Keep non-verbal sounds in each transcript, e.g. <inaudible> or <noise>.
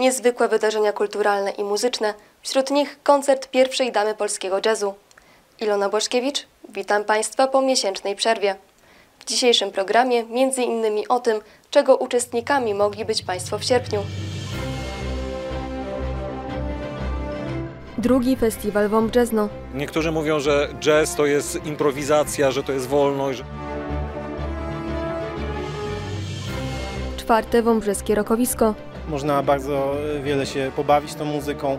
niezwykłe wydarzenia kulturalne i muzyczne, wśród nich koncert pierwszej damy polskiego jazzu. Ilona Błaszkiewicz, witam Państwa po miesięcznej przerwie. W dzisiejszym programie między innymi o tym, czego uczestnikami mogli być Państwo w sierpniu. Drugi festiwal WOMP Jazzno. Niektórzy mówią, że jazz to jest improwizacja, że to jest wolność. Czwarte Wąbrzeskie Rokowisko. Można bardzo wiele się pobawić tą muzyką.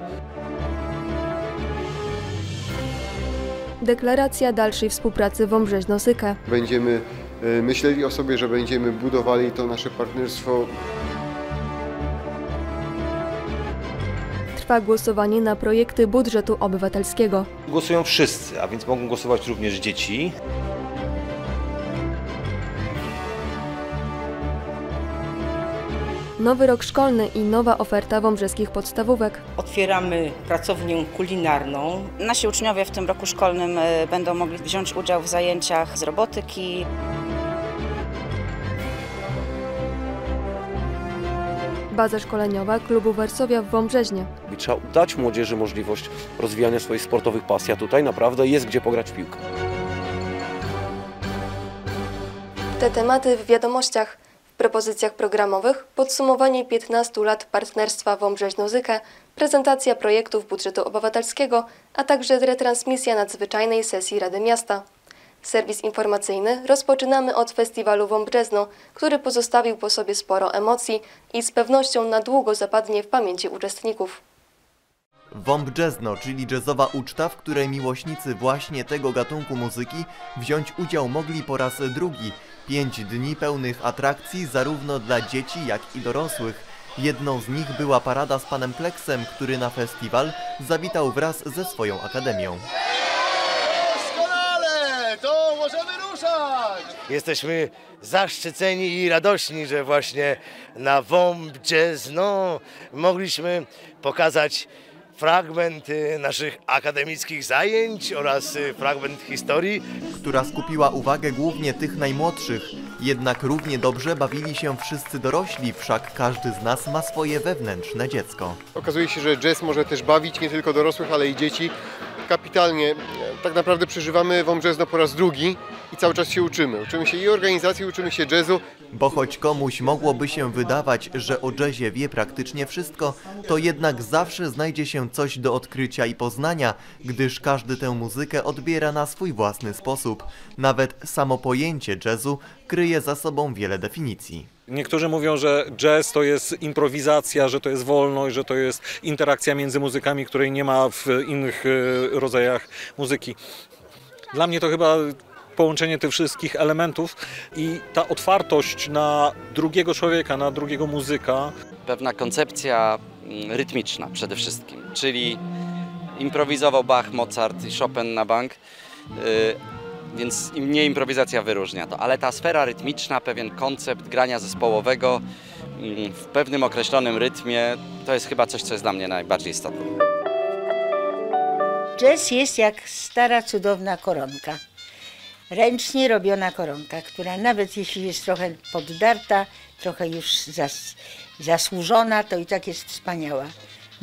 Deklaracja dalszej współpracy Wąbrzeźno-Sykę. Będziemy e, myśleli o sobie, że będziemy budowali to nasze partnerstwo Trwa głosowanie na projekty budżetu obywatelskiego. Głosują wszyscy, a więc mogą głosować również dzieci. Nowy rok szkolny i nowa oferta wąbrzeskich podstawówek. Otwieramy pracownię kulinarną. Nasi uczniowie w tym roku szkolnym e, będą mogli wziąć udział w zajęciach z robotyki. Baza szkoleniowa klubu Wersowia w Wąbrzeźnie. I trzeba dać młodzieży możliwość rozwijania swoich sportowych pasji, a tutaj naprawdę jest gdzie pograć w piłkę. Te tematy w wiadomościach. W propozycjach programowych podsumowanie 15 lat partnerstwa Wąbrzeźno-Zykę, prezentacja projektów budżetu obywatelskiego, a także retransmisja nadzwyczajnej sesji Rady Miasta. Serwis informacyjny rozpoczynamy od festiwalu Wąbrzezno, który pozostawił po sobie sporo emocji i z pewnością na długo zapadnie w pamięci uczestników. Womb Jazzno, czyli jazzowa uczta, w której miłośnicy właśnie tego gatunku muzyki wziąć udział mogli po raz drugi. Pięć dni pełnych atrakcji zarówno dla dzieci, jak i dorosłych. Jedną z nich była parada z panem Kleksem, który na festiwal zawitał wraz ze swoją akademią. Doskonale! To możemy ruszać! Jesteśmy zaszczyceni i radośni, że właśnie na Womb Jazz no, mogliśmy pokazać fragment naszych akademickich zajęć oraz y, fragment historii. która skupiła uwagę głównie tych najmłodszych. Jednak równie dobrze bawili się wszyscy dorośli, wszak każdy z nas ma swoje wewnętrzne dziecko. Okazuje się, że jazz może też bawić nie tylko dorosłych, ale i dzieci. Kapitalnie. Tak naprawdę przeżywamy Wąbrzezno po raz drugi i cały czas się uczymy. Uczymy się i organizacji, uczymy się jazzu. Bo choć komuś mogłoby się wydawać, że o jazzie wie praktycznie wszystko, to jednak zawsze znajdzie się coś do odkrycia i poznania, gdyż każdy tę muzykę odbiera na swój własny sposób. Nawet samo pojęcie jazzu kryje za sobą wiele definicji. Niektórzy mówią, że jazz to jest improwizacja, że to jest wolność, że to jest interakcja między muzykami, której nie ma w innych e, rodzajach muzyki. Dla mnie to chyba połączenie tych wszystkich elementów i ta otwartość na drugiego człowieka, na drugiego muzyka, pewna koncepcja mm, rytmiczna przede wszystkim, czyli improwizował Bach, Mozart i Chopin na bank, y, więc nie improwizacja wyróżnia to, ale ta sfera rytmiczna, pewien koncept grania zespołowego mm, w pewnym określonym rytmie, to jest chyba coś, co jest dla mnie najbardziej istotne. Jazz jest jak stara, cudowna koronka. Ręcznie robiona koronka, która nawet jeśli jest trochę poddarta, trochę już zas, zasłużona, to i tak jest wspaniała.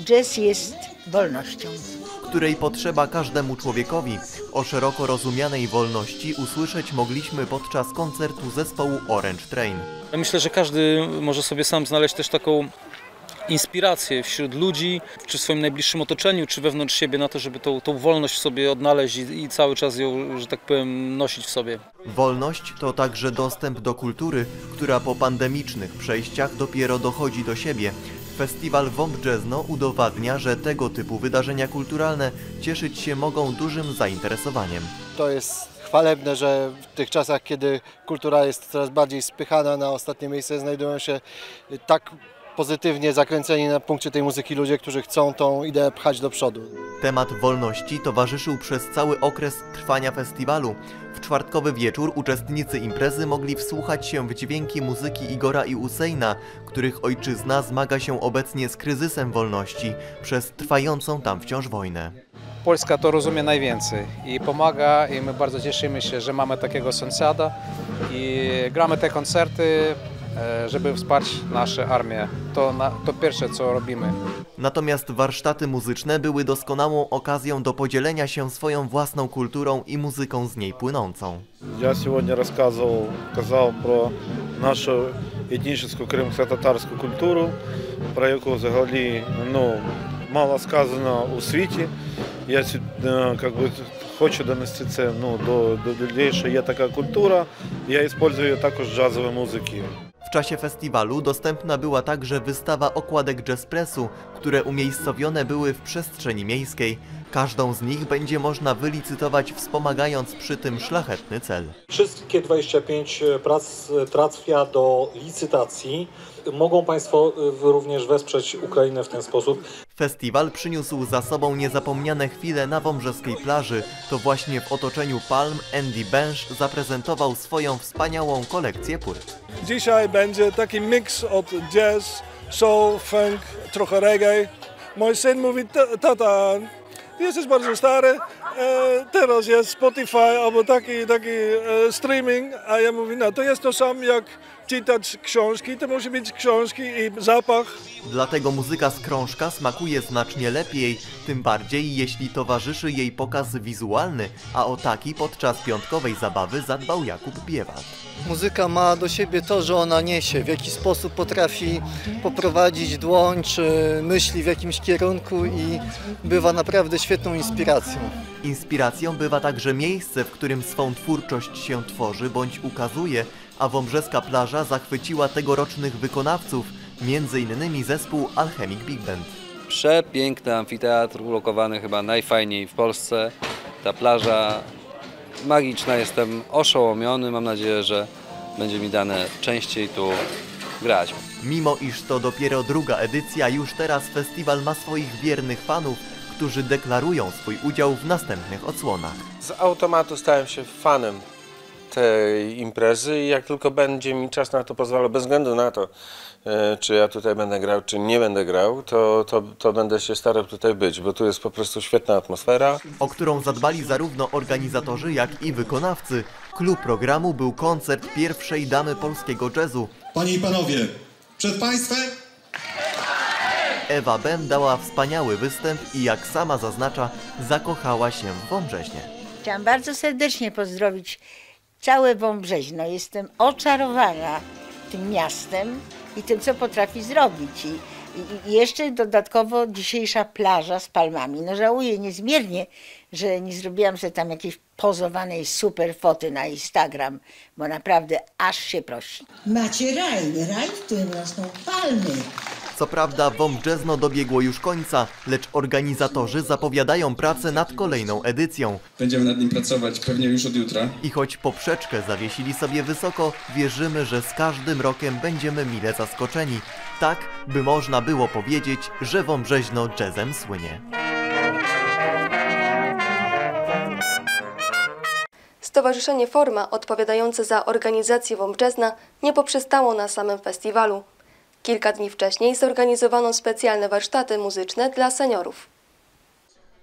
Jazz jest wolnością. której potrzeba każdemu człowiekowi. O szeroko rozumianej wolności usłyszeć mogliśmy podczas koncertu zespołu Orange Train. Myślę, że każdy może sobie sam znaleźć też taką inspirację wśród ludzi, czy w swoim najbliższym otoczeniu, czy wewnątrz siebie na to, żeby tą, tą wolność w sobie odnaleźć i, i cały czas ją, że tak powiem, nosić w sobie. Wolność to także dostęp do kultury, która po pandemicznych przejściach dopiero dochodzi do siebie. Festiwal Womb Jazzno udowadnia, że tego typu wydarzenia kulturalne cieszyć się mogą dużym zainteresowaniem. To jest chwalebne, że w tych czasach, kiedy kultura jest coraz bardziej spychana na ostatnie miejsce, znajdują się tak pozytywnie zakręceni na punkcie tej muzyki ludzie, którzy chcą tą ideę pchać do przodu. Temat wolności towarzyszył przez cały okres trwania festiwalu. W czwartkowy wieczór uczestnicy imprezy mogli wsłuchać się w dźwięki muzyki Igora i Useina, których ojczyzna zmaga się obecnie z kryzysem wolności przez trwającą tam wciąż wojnę. Polska to rozumie najwięcej i pomaga i my bardzo cieszymy się, że mamy takiego sąsiada i gramy te koncerty żeby wsparć nasze armię. To, na, to pierwsze, co robimy. Natomiast warsztaty muzyczne były doskonałą okazją do podzielenia się swoją własną kulturą i muzyką z niej płynącą. Я сьогодні розказував, казав про нашу етнічну кримсько-татарську культуру, про яку взагалі ну, мало сказано у світі. Я сю- е, как би, хочу донести це ну, до, до людей, що є така культура. Я використовую також джазові музики. W czasie festiwalu dostępna była także wystawa okładek jazzpressu, które umiejscowione były w przestrzeni miejskiej. Każdą z nich będzie można wylicytować, wspomagając przy tym szlachetny cel. Wszystkie 25 prac trafia do licytacji. Mogą Państwo y, również wesprzeć Ukrainę w ten sposób. Festiwal przyniósł za sobą niezapomniane chwile na wąbrzeskiej plaży. To właśnie w otoczeniu palm Andy Bench zaprezentował swoją wspaniałą kolekcję płyt. Dzisiaj będzie taki miks od jazz, soul, funk, trochę reggae. Mój syn mówi, "Ta- tata, jesteś bardzo stary, e, teraz jest Spotify albo taki, taki e, streaming, a ja mówię, no to jest to samo jak czytać książki, to musi być książki i zapach. Dlatego muzyka z krążka smakuje znacznie lepiej, tym bardziej jeśli towarzyszy jej pokaz wizualny, a o taki podczas piątkowej zabawy zadbał Jakub Biewat. Muzyka ma do siebie to, że ona niesie, w jaki sposób potrafi poprowadzić dłoń czy myśli w jakimś kierunku i bywa naprawdę świetną inspiracją. Inspiracją bywa także miejsce, w którym swą twórczość się tworzy bądź ukazuje, a wąbrzeska plaża zachwyciła tegorocznych wykonawców, m.in. zespół Alchemic Big Band. Przepiękny amfiteatr, ulokowany chyba najfajniej w Polsce. Ta plaża magiczna, jestem oszołomiony. Mam nadzieję, że będzie mi dane częściej tu grać. Mimo iż to dopiero druga edycja, już teraz festiwal ma swoich wiernych fanów, którzy deklarują swój udział w następnych odsłonach. Z automatu stałem się fanem tej imprezy i jak tylko będzie mi czas na to pozwalał, bez względu na to, e, czy ja tutaj będę grał, czy nie będę grał, to, to, to będę się starał tutaj być, bo tu jest po prostu świetna atmosfera. o którą zadbali zarówno organizatorzy, jak i wykonawcy. Klub programu był koncert pierwszej damy polskiego jazzu. Panie i panowie, przed państwem Ewa Bem dała wspaniały występ i jak sama zaznacza, zakochała się w Wąbrzeźnie. Chciałam bardzo serdecznie pozdrowić całe Wąbrzeźno. Jestem oczarowana tym miastem i tym, co potrafi zrobić. I, i, i jeszcze dodatkowo dzisiejsza plaża z palmami. No żałuję niezmiernie, że nie zrobiłam sobie tam jakiejś pozowanej super foty na Instagram, bo naprawdę aż się prosi. Macie raj, raj, w którym rosną palmy. Co prawda Wąbrzezno dobiegło już końca, lecz organizatorzy zapowiadają pracę nad kolejną edycją. Będziemy nad nim pracować pewnie już od jutra. I choć poprzeczkę zawiesili sobie wysoko, wierzymy, że z każdym rokiem będziemy mile zaskoczeni. Tak, by można było powiedzieć, że Wąbrzeźno jazzem słynie. Stowarzyszenie Forma, odpowiadające za organizację Wąbrzezna, nie poprzestało na samym festiwalu. Kilka dni wcześniej zorganizowano specjalne warsztaty muzyczne dla seniorów.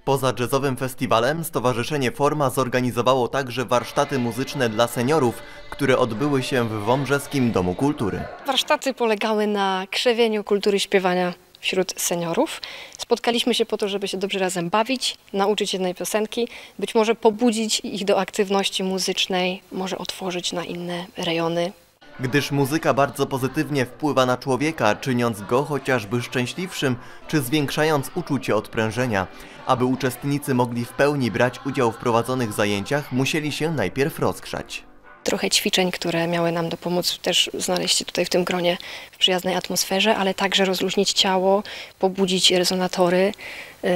Poza jazzowym festiwalem Stowarzyszenie Forma zorganizowało także warsztaty muzyczne dla seniorów, które odbyły się w Wąbrzeskim Domu Kultury. Warsztaty polegały na krzewieniu kultury śpiewania wśród seniorów. Spotkaliśmy się po to, żeby się dobrze razem bawić, nauczyć jednej piosenki, być może pobudzić ich do aktywności muzycznej, może otworzyć na inne rejony. Gdyż muzyka bardzo pozytywnie wpływa na człowieka, czyniąc go chociażby szczęśliwszym, czy zwiększając uczucie odprężenia. Aby uczestnicy mogli w pełni brać udział w prowadzonych zajęciach, musieli się najpierw rozgrzać. Trochę ćwiczeń, które miały nam dopomóc też znaleźć się tutaj w tym gronie w przyjaznej atmosferze, ale także rozluźnić ciało, pobudzić rezonatory, yy,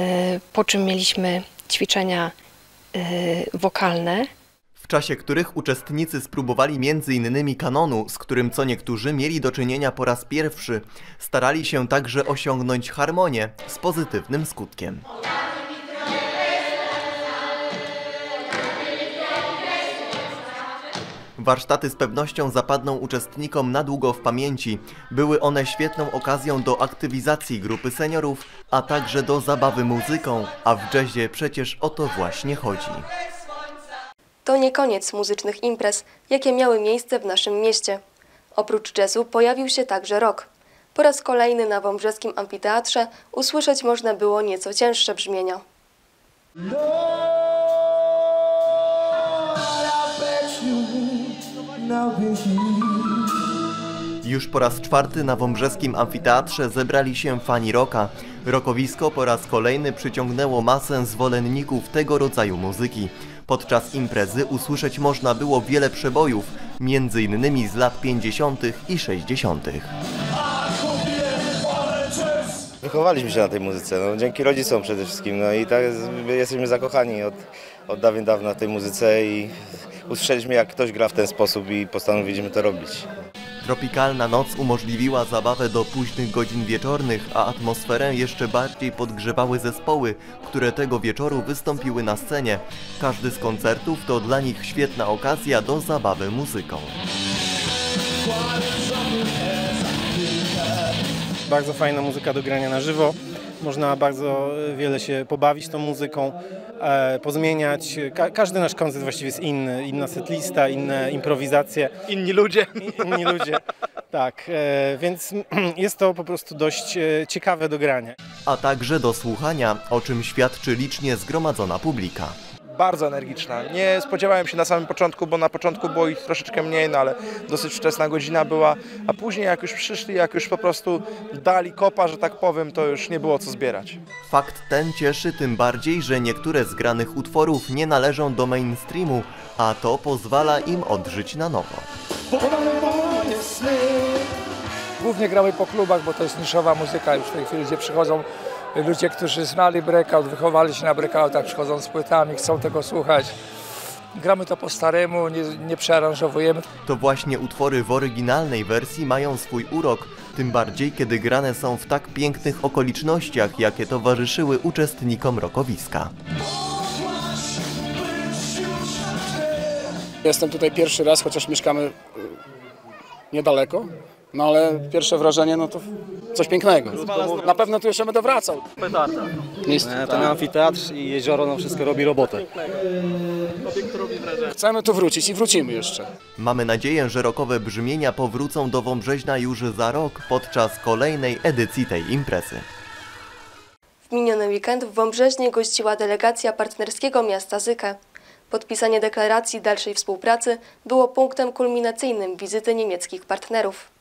po czym mieliśmy ćwiczenia yy, wokalne, czasie których uczestnicy spróbowali m.in. kanonu, z którym co niektórzy mieli do czynienia po raz pierwszy. Starali się także osiągnąć harmonię z pozytywnym skutkiem. Warsztaty z pewnością zapadną uczestnikom na długo w pamięci. Były one świetną okazją do aktywizacji grupy seniorów, a także do zabawy muzyką, a w jazzie przecież o to właśnie chodzi. To nie koniec muzycznych imprez, jakie miały miejsce w naszym mieście. Oprócz jazzu pojawił się także rock. Po raz kolejny na Wąbrzeskim Amfiteatrze usłyszeć można było nieco cięższe brzmienia. Już po raz czwarty na Wąbrzeskim Amfiteatrze zebrali się fani rocka. Rokowisko po raz kolejny przyciągnęło masę zwolenników tego rodzaju muzyki. Podczas imprezy usłyszeć można było wiele przebojów, między innymi z lat 50. i 60. Wychowaliśmy się na tej muzyce, no, dzięki rodzicom przede wszystkim. No i tak jest- jesteśmy zakochani od, od dawien dawna tej muzyce i usłyszeliśmy jak ktoś gra w ten sposób i postanowiliśmy to robić. Tropikalna noc umożliwiła zabawę do późnych godzin wieczornych, a atmosferę jeszcze bardziej podgrzewały zespoły, które tego wieczoru wystąpiły na scenie. Każdy z koncertów to dla nich świetna okazja do zabawy muzyką. Bardzo fajna muzyka do grania na żywo. Można bardzo wiele się pobawić tą muzyką, e, pozmieniać. Ka każdy nasz koncert właściwie jest inny. Inna setlista, inne improwizacje. Inni ludzie. Inni ludzie. Tak, e, więc <clears throat> jest to po prostu dość e, ciekawe do grania. A także do słuchania, o czym świadczy licznie zgromadzona publika. Bardzo energiczna. Nie spodziewałem się na samym początku, bo na początku było ich troszeczkę mniej, no ale dosyć wczesna godzina była, a później jak już przyszli, jak już po prostu dali kopa, że tak powiem, to już nie było co zbierać. Fakt ten cieszy tym bardziej, że niektóre z granych utworów nie należą do mainstreamu, a to pozwala im odżyć na nowo. Głównie gramy po klubach, bo to jest niszowa muzyka już w tej chwili, gdzie przychodzą ludzie, którzy znali breakout, wychowali się na breakoutach, przychodzą z płytami, chcą tego słuchać. Gramy to po staremu, nie, nie przearanżowujemy. To właśnie utwory w oryginalnej wersji mają swój urok, tym bardziej kiedy grane są w tak pięknych okolicznościach, jakie towarzyszyły uczestnikom rokowiska. Jestem tutaj pierwszy raz, chociaż mieszkamy y, niedaleko. No ale pierwsze wrażenie, no to coś pięknego. Na pewno tu jeszcze będę wracał. Jest, Nie, ten amfiteatr i jezioro, no wszystko robi robotę. Chcemy tu wrócić i wrócimy jeszcze. Mamy nadzieję, że rokowe brzmienia powrócą do Wąbrzeźna już za rok podczas kolejnej edycji tej imprezy. W miniony weekend w Wąbrzeźnie gościła delegacja partnerskiego miasta Zykę. Podpisanie deklaracji dalszej współpracy było punktem kulminacyjnym wizyty niemieckich partnerów.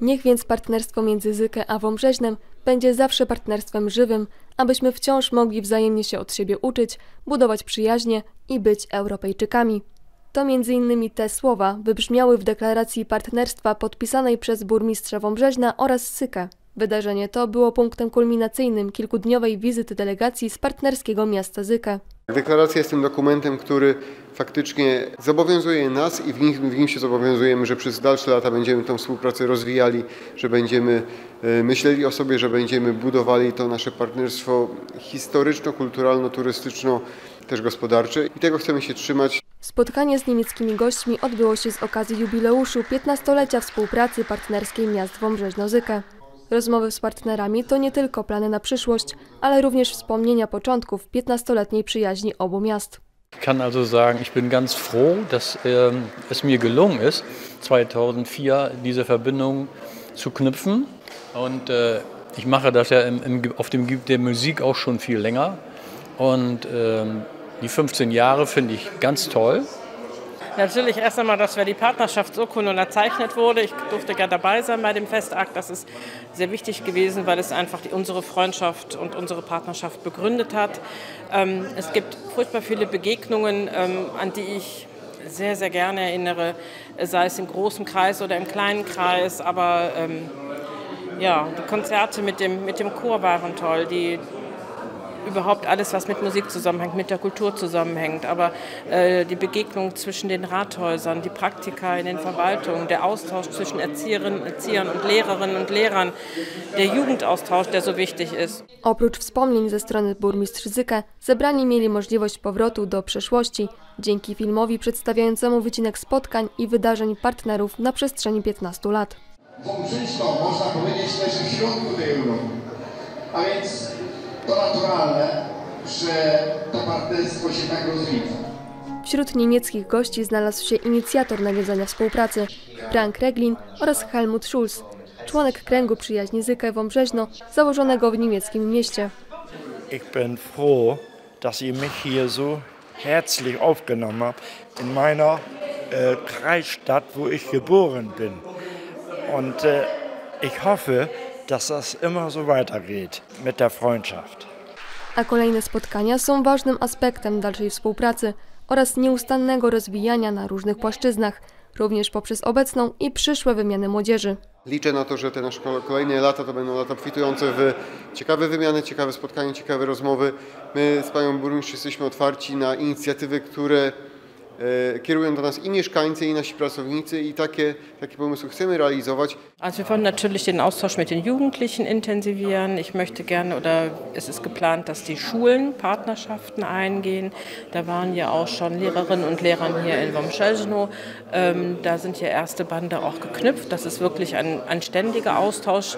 Niech więc partnerstwo między Zykę a Wąbrzeźnem będzie zawsze partnerstwem żywym, abyśmy wciąż mogli wzajemnie się od siebie uczyć, budować przyjaźnie i być Europejczykami. To innymi te słowa wybrzmiały w deklaracji partnerstwa podpisanej przez burmistrza Wąbrzeźna oraz Sykę. Wydarzenie to było punktem kulminacyjnym kilkudniowej wizyty delegacji z partnerskiego miasta Zykę. Deklaracja jest tym dokumentem, który faktycznie zobowiązuje nas i w nim, w nim się zobowiązujemy, że przez dalsze lata będziemy tę współpracę rozwijali, że będziemy e, myśleli o sobie, że będziemy budowali to nasze partnerstwo historyczno-kulturalno-turystyczno, też gospodarcze i tego chcemy się trzymać. Spotkanie z niemieckimi gośćmi odbyło się z okazji jubileuszu 15-lecia współpracy partnerskiej miast Wąbrzeźno-Zykę. Rozmowy z partnerami to nie tylko plany na przyszłość, ale również wspomnienia początków 15-letniej przyjaźni obu miast. Ich kann also sagen, ich bin ganz froh, dass ähm, es mir gelungen ist, 2004 diese Verbindung zu knüpfen. Und äh, ich mache das ja im, im, auf dem Gebiet der Musik auch schon viel länger. Und ähm, die 15 Jahre finde ich ganz toll. Natürlich erst einmal, dass wir die Partnerschaftsurkunde unterzeichnet wurde. Ich durfte gar dabei sein bei dem Festakt. Das ist sehr wichtig gewesen, weil es einfach die, unsere Freundschaft und unsere Partnerschaft begründet hat. Ähm, es gibt furchtbar viele Begegnungen, ähm, an die ich sehr, sehr gerne erinnere, sei es im großen Kreis oder im kleinen Kreis. Aber ähm, ja, die Konzerte mit dem, mit dem Chor waren toll. Die, überhaupt alles, was mit Musik zusammenhängt, mit der Kultur zusammenhängt. Aber äh, die Begegnung zwischen den Rathäusern, die Praktika in den Verwaltungen, der Austausch zwischen Erzieherinnen, Erziehern und Lehrerinnen und Lehrern, der Jugendaustausch, der so wichtig ist. Oprócz wspomnień ze strony burmistrz Zykę, zebrani mieli możliwość powrotu do przeszłości dzięki filmowi przedstawiającemu wycinek spotkań i wydarzeń partnerów na przestrzeni 15 lat. Wąbrzysko, można powiedzieć, leży w środku tej Europy. A więc to naturalne, że to partnerstwo się tak rozwija. Wśród niemieckich gości znalazł się inicjator nawiązania współpracy Frank Reglin oraz Helmut Schulz, członek kręgu przyjaźni Zykę-Wąbrzeźno założonego w niemieckim mieście. Ich bin froh, dass ihr mich hier so herzlich aufgenommen habt in meiner äh, Kreisstadt, wo ich geboren bin. Und äh, ich hoffe, dass das immer so weitergeht mit der Freundschaft. A kolejne spotkania są ważnym aspektem dalszej współpracy oraz nieustannego rozwijania na różnych płaszczyznach, również poprzez obecną i przyszłe wymiany młodzieży. Liczę na to, że te nasze kolejne lata to będą lata obfitujące w ciekawe wymiany, ciekawe spotkania, ciekawe rozmowy. My z panią burmistrz jesteśmy otwarci na inicjatywy, które e. Also wir wollen natürlich den Austausch mit den Jugendlichen intensivieren. Ich möchte gerne oder es ist geplant, dass die Schulen Partnerschaften eingehen. Da waren ja auch schon Lehrerinnen und Lehrer hier in Womszezno. Ähm, da sind ja erste Bande auch geknüpft, dass es wirklich ein, ein ständiger Austausch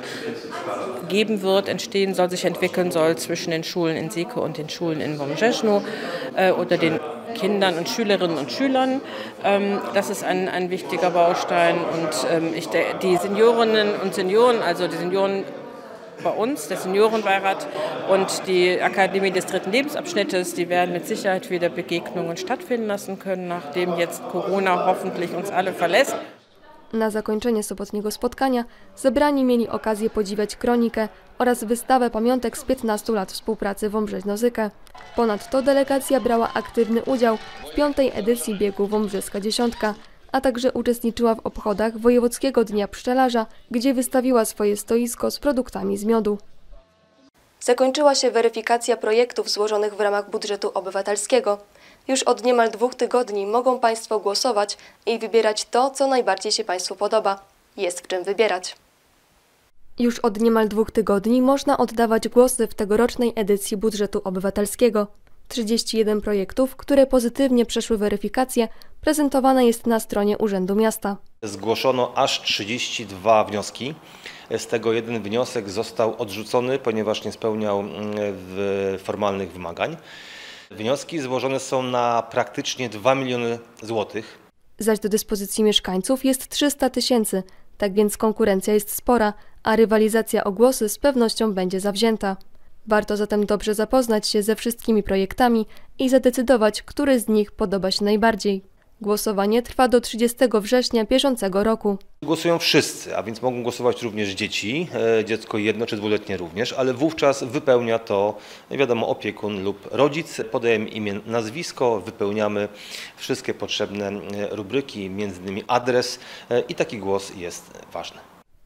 geben wird, entstehen soll, sich entwickeln soll zwischen den Schulen in Seke und den Schulen in Womszezno äh, oder den Kindern und Schülerinnen und Schülern. Ähm, das ist ein, ein wichtiger Baustein. Und ähm, ich, die Seniorinnen und Senioren, also die Senioren bei uns, der Seniorenbeirat und die Akademie des dritten Lebensabschnittes, die werden mit Sicherheit wieder Begegnungen stattfinden lassen können, nachdem jetzt Corona hoffentlich uns alle verlässt. Na zakończenie sobotniego spotkania zebrani mieli okazję podziwiać kronikę oraz wystawę pamiątek z 15 lat współpracy Wąbrzeźno-Zykę. Ponadto delegacja brała aktywny udział w piątej edycji biegu Wąbrzeska Dziesiątka, a także uczestniczyła w obchodach Wojewódzkiego Dnia Pszczelarza, gdzie wystawiła swoje stoisko z produktami z miodu. Zakończyła się weryfikacja projektów złożonych w ramach budżetu obywatelskiego. Już od niemal dwóch tygodni mogą Państwo głosować i wybierać to, co najbardziej się Państwu podoba. Jest w czym wybierać. Już od niemal dwóch tygodni można oddawać głosy w tegorocznej edycji budżetu obywatelskiego. 31 projektów, które pozytywnie przeszły weryfikację, prezentowane jest na stronie Urzędu Miasta. Zgłoszono aż 32 wnioski. Z tego jeden wniosek został odrzucony, ponieważ nie spełniał mm, formalnych wymagań. Wnioski złożone są na praktycznie 2 miliony złotych. Zaś do dyspozycji mieszkańców jest 300 tysięcy, tak więc konkurencja jest spora, a rywalizacja o głosy z pewnością będzie zawzięta. Warto zatem dobrze zapoznać się ze wszystkimi projektami i zadecydować, który z nich podoba się najbardziej. Głosowanie trwa do 30 września bieżącego roku. Głosują wszyscy, a więc mogą głosować również dzieci, e, dziecko jedno czy dwuletnie również, ale wówczas wypełnia to, wiadomo, opiekun lub rodzic. Podajemy imię, nazwisko, wypełniamy wszystkie potrzebne rubryki, między innymi adres e, i taki głos jest ważny.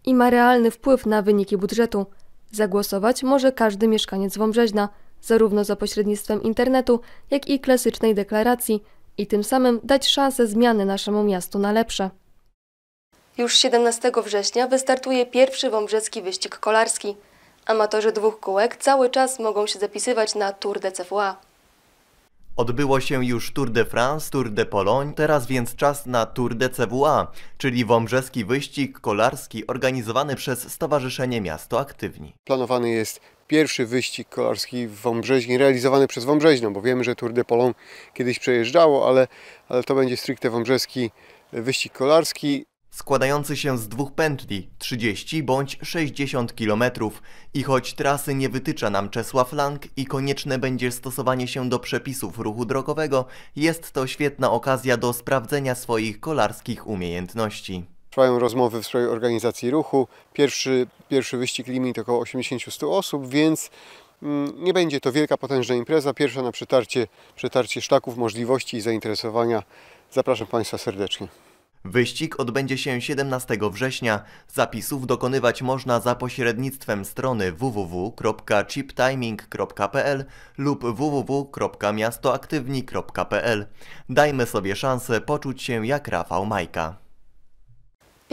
i ma realny wpływ na wyniki budżetu. Zagłosować może każdy mieszkaniec Wąbrzeźna, zarówno za pośrednictwem internetu, jak i klasycznej deklaracji i tym samym dać szansę zmiany naszemu miastu na lepsze. Już 17 września wystartuje pierwszy wąbrzecki wyścig kolarski. Amatorzy dwóch kółek cały czas mogą się zapisywać na Tour de CFA. Odbyło się już Tour de France, Tour de Pologne, teraz więc czas na Tour de CWA, czyli wąbrzeski wyścig kolarski organizowany przez Stowarzyszenie Miasto Aktywni. Planowany jest pierwszy wyścig kolarski w Wąbrzeźni, realizowany przez Wąbrzeźno, bo wiemy, że Tour de Pologne kiedyś przejeżdżało, ale, ale to będzie stricte wąbrzeski wyścig kolarski. Składający się z dwóch pętli, 30 bądź 60 km. I choć trasy nie wytycza nam Czesław Lang i konieczne będzie stosowanie się do przepisów ruchu drogowego, jest to świetna okazja do sprawdzenia swoich kolarskich umiejętności. Trwają rozmowy w sprawie organizacji ruchu. Pierwszy, pierwszy wyścig limit około 80-100 osób, więc mm, nie będzie to wielka, potężna impreza. Pierwsza na przetarcie, przetarcie szlaków, możliwości i zainteresowania. Zapraszam Państwa serdecznie. Wyścig odbędzie się 17 września. Zapisów dokonywać można za pośrednictwem strony www.chiptiming.pl lub www.miastoaktywni.pl. Dajmy sobie szansę poczuć się jak Rafał Majka.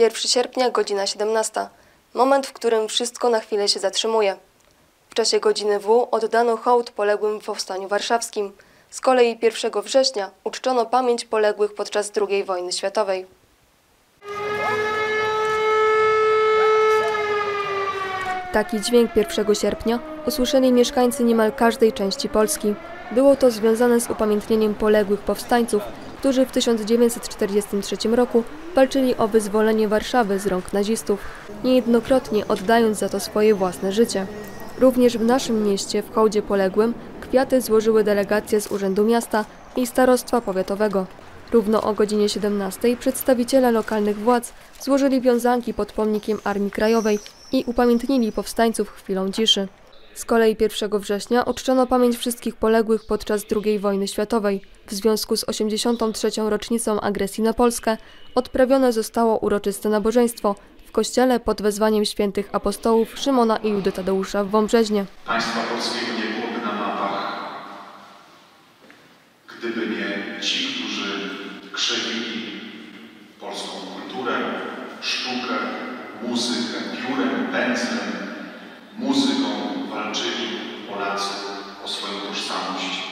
1 sierpnia, godzina 17. Moment, w którym wszystko na chwilę się zatrzymuje. W czasie godziny W oddano hołd poległym w Powstaniu Warszawskim. Z kolei 1 września uczczono pamięć poległych podczas II wojny światowej. Taki dźwięk 1 sierpnia usłyszeli mieszkańcy niemal każdej części Polski. Było to związane z upamiętnieniem poległych powstańców, którzy w 1943 roku walczyli o wyzwolenie Warszawy z rąk nazistów, niejednokrotnie oddając za to swoje własne życie. Również w naszym mieście w hołdzie poległym kwiaty złożyły delegacje z Urzędu Miasta i Starostwa Powiatowego. Równo o godzinie 17 przedstawiciele lokalnych władz złożyli wiązanki pod pomnikiem Armii Krajowej i upamiętnili powstańców chwilą ciszy. Z kolei 1 września uczczono pamięć wszystkich poległych podczas II wojny światowej. W związku z 83. rocznicą agresji na Polskę odprawione zostało uroczyste nabożeństwo w kościele pod wezwaniem świętych apostołów Szymona i Judy Tadeusza w Wąbrzeźnie. Państwa polskiego nie byłoby na mapach, gdyby nie ci, którzy krzewili polską kulturę, sztukę, muzykę, piórem, pędzlem, walczyli O swoją tożsamość.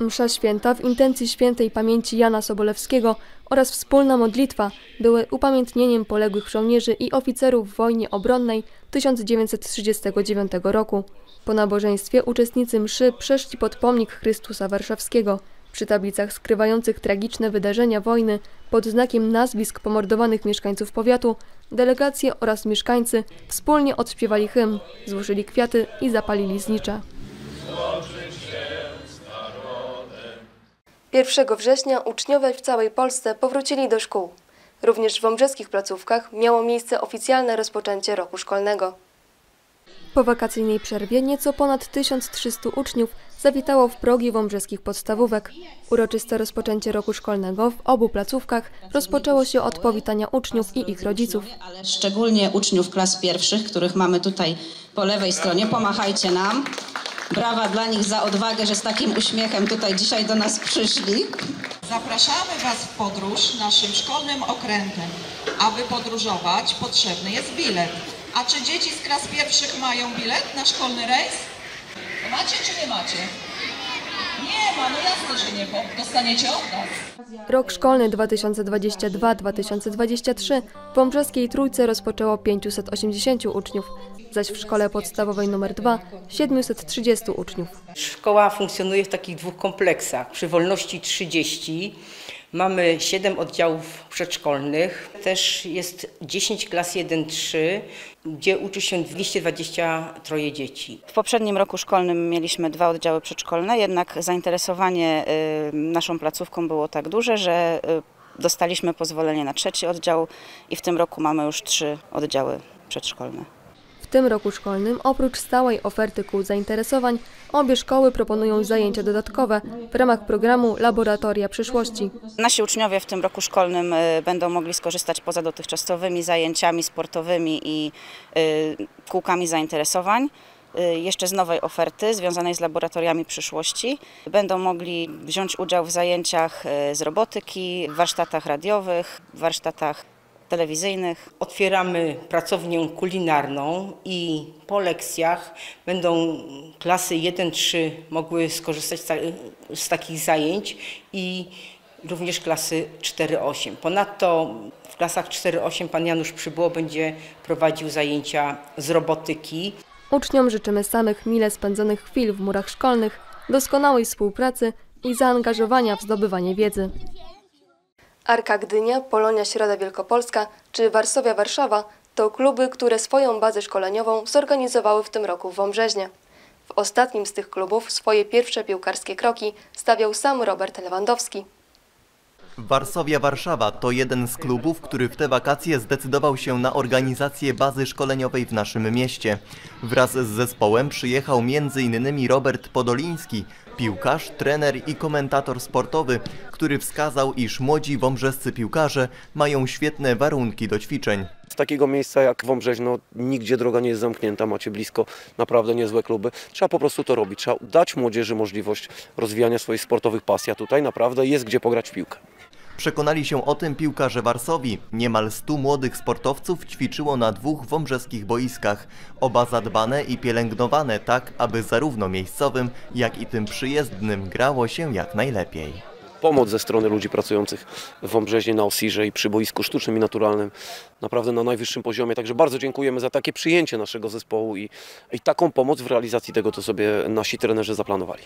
Msza święta w intencji świętej pamięci Jana Sobolewskiego oraz wspólna modlitwa były upamiętnieniem poległych żołnierzy i oficerów w wojnie obronnej 1939 roku. Po nabożeństwie uczestnicy mszy przeszli pod pomnik Chrystusa Warszawskiego. Przy tablicach skrywających tragiczne wydarzenia wojny pod znakiem nazwisk pomordowanych mieszkańców powiatu delegacje oraz mieszkańcy wspólnie odśpiewali hymn, złożyli kwiaty i zapalili znicze. 1 września uczniowie w całej Polsce powrócili do szkół. Również w wąbrzeskich placówkach miało miejsce oficjalne rozpoczęcie roku szkolnego. Po wakacyjnej przerwie nieco ponad 1300 uczniów zawitało w progi wąbrzeskich podstawówek. Uroczyste rozpoczęcie roku szkolnego w obu placówkach rozpoczęło się od powitania uczniów i ich rodziców. ale szczególnie uczniów klas pierwszych, których mamy tutaj po lewej stronie. Pomachajcie nam. Brawa dla nich za odwagę, że z takim uśmiechem tutaj dzisiaj do nas przyszli. Zapraszamy Was w podróż naszym szkolnym okrętem. Aby podróżować, potrzebny jest bilet. A czy dzieci z klas pierwszych mają bilet na szkolny rejs? Macie czy nie macie? Nie ma, no jasne, że nie, bo dostaniecie od nas. Rok szkolny 2022-2023 w Wąbrzeskiej Trójce rozpoczęło 580 uczniów, zaś w szkole podstawowej nr 2 730 uczniów. Szkoła funkcjonuje w takich dwóch kompleksach. Przy Wolności 30 mamy 7 oddziałów przedszkolnych, też jest 10 klas 1-3, gdzie uczy się 223 dzieci. W poprzednim roku szkolnym mieliśmy dwa oddziały przedszkolne, jednak zainteresowanie y, naszą placówką było tak duże, że y, dostaliśmy pozwolenie na trzeci oddział i w tym roku mamy już trzy oddziały przedszkolne. Tym roku szkolnym oprócz stałej oferty kół zainteresowań obie szkoły proponują zajęcia dodatkowe w ramach programu Laboratoria Przyszłości. Nasi uczniowie w tym roku szkolnym y, będą mogli skorzystać poza dotychczasowymi zajęciami sportowymi i y, kółkami zainteresowań. y, Jeszcze z nowej oferty związanej z laboratoriami przyszłości. Będą mogli wziąć udział w zajęciach z robotyki, warsztatach radiowych, warsztatach telewizyjnych. Otwieramy pracownię kulinarną i po lekcjach będą klasy 1-3 mogły skorzystać z, ta- z takich zajęć i również klasy 4-8. Ponadto w klasach 4-8 pan Janusz Przybyło będzie prowadził zajęcia z robotyki. Uczniom życzymy samych mile spędzonych chwil w murach szkolnych, doskonałej współpracy i zaangażowania w zdobywanie wiedzy. Arka Gdynia, Polonia Środa Wielkopolska czy Warszawia Warszawa to kluby, które swoją bazę szkoleniową zorganizowały w tym roku w Wąbrzeźnie. W ostatnim z tych klubów swoje pierwsze piłkarskie kroki stawiał sam Robert Lewandowski. Warszawia Warszawa to jeden z klubów, który w te wakacje zdecydował się na organizację bazy szkoleniowej w naszym mieście. Wraz z zespołem przyjechał m.in. Robert Podoliński, piłkarz, trener i komentator sportowy, który wskazał, iż młodzi wąbrzescy piłkarze mają świetne warunki do ćwiczeń. Z takiego miejsca jak Wąbrzeźno nigdzie droga nie jest zamknięta, macie blisko naprawdę niezłe kluby. Trzeba po prostu to robić, trzeba dać młodzieży możliwość rozwijania swoich sportowych pasji, a tutaj naprawdę jest gdzie pograć piłkę. Przekonali się o tym piłkarze Warsowi. Niemal 100 młodych sportowców ćwiczyło na dwóch wąbrzeskich boiskach. Oba zadbane i pielęgnowane tak, aby zarówno miejscowym, jak i tym przyjezdnym grało się jak najlepiej. Pomoc ze strony ludzi pracujących w Wąbrzeźnie na Osirze i przy boisku sztucznym i naturalnym naprawdę na najwyższym poziomie. Także bardzo dziękujemy za takie przyjęcie naszego zespołu i, i taką pomoc w realizacji tego, co sobie nasi trenerzy zaplanowali.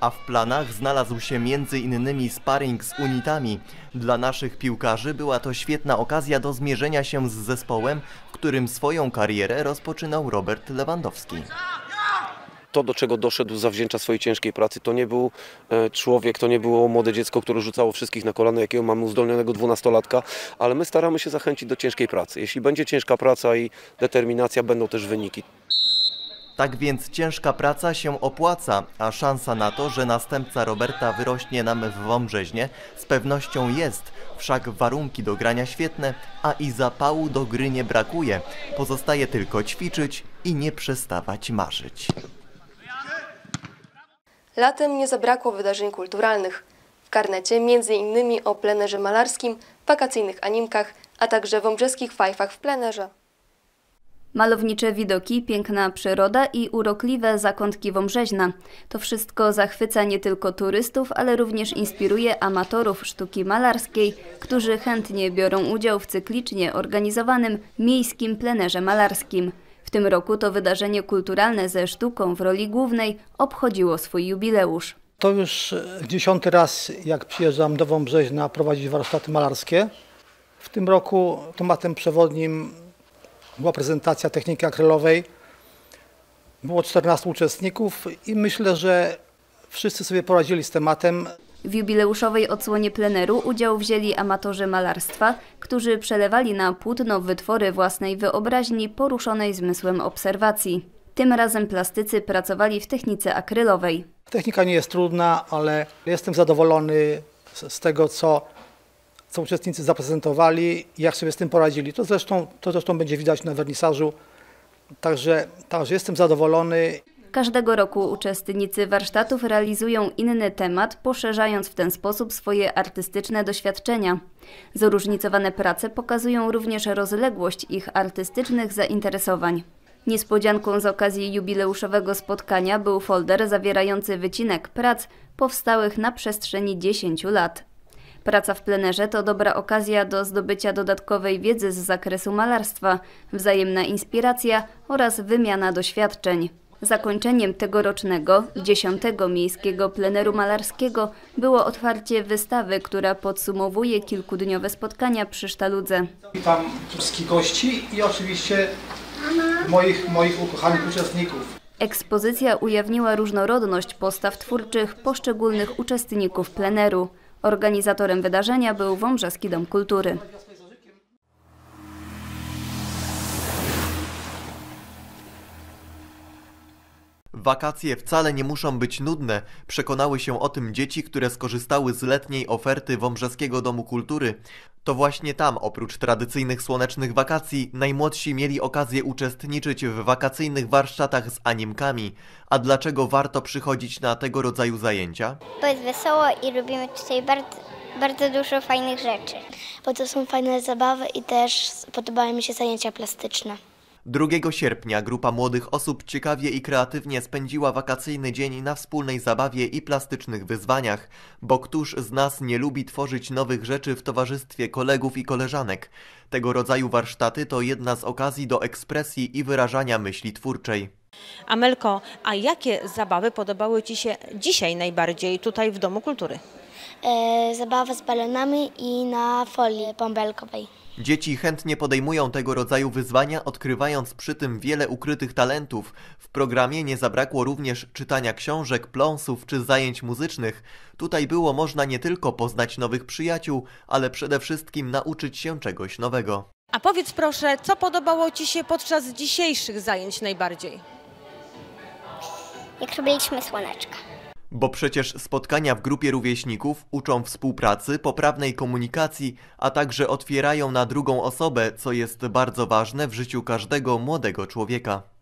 A w planach znalazł się m.in. sparring z unitami. Dla naszych piłkarzy była to świetna okazja do zmierzenia się z zespołem, w którym swoją karierę rozpoczynał Robert Lewandowski. To, do czego doszedł zawdzięcza swojej ciężkiej pracy, to nie był e, człowiek, to nie było młode dziecko, które rzucało wszystkich na kolana, jakiego mamy uzdolnionego dwunastolatka, ale my staramy się zachęcić do ciężkiej pracy. Jeśli będzie ciężka praca i determinacja, będą też wyniki. Tak więc ciężka praca się opłaca, a szansa na to, że następca Roberta wyrośnie nam w Wąbrzeźnie z pewnością jest. Wszak warunki do grania świetne, a i zapału do gry nie brakuje. Pozostaje tylko ćwiczyć i nie przestawać marzyć. Latem nie zabrakło wydarzeń kulturalnych. W karnecie m.in. o plenerze malarskim, wakacyjnych animkach, a także wąbrzeskich fajfach w plenerze. Malownicze widoki, piękna przyroda i urokliwe zakątki Wąbrzeźna. To wszystko zachwyca nie tylko turystów, ale również inspiruje amatorów sztuki malarskiej, którzy chętnie biorą udział w cyklicznie organizowanym miejskim plenerze malarskim. W tym roku to wydarzenie kulturalne ze sztuką w roli głównej obchodziło swój jubileusz. To już dziesiąty raz, jak przyjeżdżam do Wąbrzeźna prowadzić warsztaty malarskie. W tym roku tematem przewodnim była prezentacja techniki akrylowej. Było 14 uczestników i myślę, że wszyscy sobie poradzili z tematem. W jubileuszowej odsłonie pleneru udział wzięli amatorzy malarstwa, którzy przelewali na płótno wytwory własnej wyobraźni poruszonej zmysłem obserwacji. Tym razem plastycy pracowali w technice akrylowej. Technika nie jest trudna, ale jestem zadowolony z, z tego, co, co uczestnicy zaprezentowali jak sobie z tym poradzili. To zresztą, to zresztą będzie widać na wernisażu. Także, także jestem zadowolony. Każdego roku uczestnicy warsztatów realizują inny temat, poszerzając w ten sposób swoje artystyczne doświadczenia. Zróżnicowane prace pokazują również rozległość ich artystycznych zainteresowań. Niespodzianką z okazji jubileuszowego spotkania był folder zawierający wycinek prac powstałych na przestrzeni 10 lat. Praca w plenerze to dobra okazja do zdobycia dodatkowej wiedzy z zakresu malarstwa, wzajemna inspiracja oraz wymiana doświadczeń. Zakończeniem tegorocznego, dziesiątego miejskiego pleneru malarskiego było otwarcie wystawy, która podsumowuje kilkudniowe spotkania przy Sztaludze. Witam wszystkich gości i oczywiście moich, moich ukochanych uczestników. Ekspozycja ujawniła różnorodność postaw twórczych poszczególnych uczestników pleneru. Organizatorem wydarzenia był Wąbrzeski Dom Kultury. Wakacje wcale nie muszą być nudne. Przekonały się o tym dzieci, które skorzystały z letniej oferty Wąbrzeskiego Domu Kultury. To właśnie tam, oprócz tradycyjnych słonecznych wakacji, najmłodsi mieli okazję uczestniczyć w wakacyjnych warsztatach z animkami. A dlaczego warto przychodzić na tego rodzaju zajęcia? Bo jest wesoło i robimy tutaj bardzo, bardzo dużo fajnych rzeczy. Bo to są fajne zabawy i też podobają mi się zajęcia plastyczne. 2 sierpnia grupa młodych osób ciekawie i kreatywnie spędziła wakacyjny dzień na wspólnej zabawie i plastycznych wyzwaniach, bo któż z nas nie lubi tworzyć nowych rzeczy w towarzystwie kolegów i koleżanek? Tego rodzaju warsztaty to jedna z okazji do ekspresji i wyrażania myśli twórczej. Amelko, a jakie zabawy podobały Ci się dzisiaj najbardziej tutaj w Domu Kultury? E, zabawa z balonami i na folii bąbelkowej. Dzieci chętnie podejmują tego rodzaju wyzwania, odkrywając przy tym wiele ukrytych talentów. W programie nie zabrakło również czytania książek, pląsów czy zajęć muzycznych. Tutaj było można nie tylko poznać nowych przyjaciół, ale przede wszystkim nauczyć się czegoś nowego. A powiedz proszę, co podobało Ci się podczas dzisiejszych zajęć najbardziej? Jak robiliśmy słoneczka. Bo przecież spotkania w grupie rówieśników uczą współpracy, poprawnej komunikacji, a także otwierają na drugą osobę, co jest bardzo ważne w życiu każdego młodego człowieka.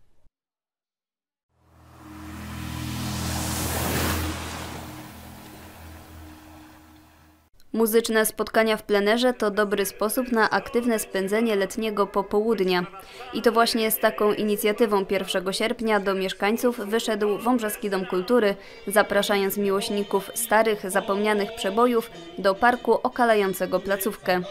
Muzyczne spotkania w plenerze to dobry sposób na aktywne spędzenie letniego popołudnia. I to właśnie z taką inicjatywą 1 sierpnia do mieszkańców wyszedł Wąbrzeski Dom Kultury, zapraszając miłośników starych, zapomnianych przebojów do parku okalającego placówkę.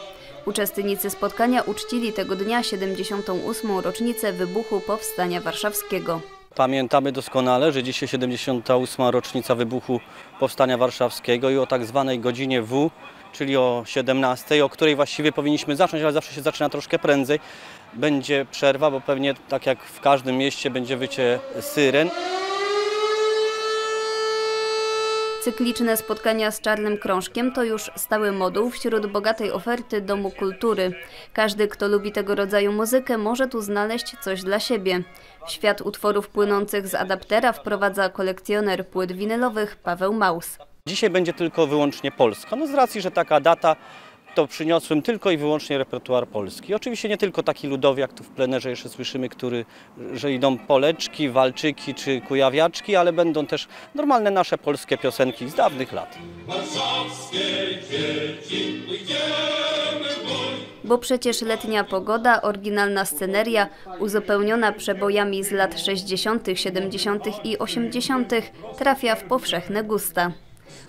Uczestnicy spotkania uczcili tego dnia 78. rocznicę wybuchu Powstania Warszawskiego. Pamiętamy doskonale, że dzisiaj 78. rocznica wybuchu Powstania Warszawskiego i o tak zwanej godzinie W, czyli o 17, o której właściwie powinniśmy zacząć, ale zawsze się zaczyna troszkę prędzej. Będzie przerwa, bo pewnie tak jak w każdym mieście będzie wycie syren. Cykliczne spotkania z Czarnym Krążkiem to już stały moduł wśród bogatej oferty Domu Kultury. Każdy, kto lubi tego rodzaju muzykę, może tu znaleźć coś dla siebie. W świat utworów płynących z adaptera wprowadza kolekcjoner płyt winylowych Paweł Maus. Dzisiaj będzie tylko wyłącznie Polska. No z racji, że taka data, to przyniosłem tylko i wyłącznie repertuar polski. Oczywiście nie tylko taki ludowy, jak tu w plenerze jeszcze słyszymy, który, że idą poleczki, walczyki czy kujawiaczki, ale będą też normalne nasze polskie piosenki z dawnych lat. Bo przecież letnia pogoda, oryginalna sceneria, uzupełniona przebojami z lat 60., 70. i 80. trafia w powszechne gusta.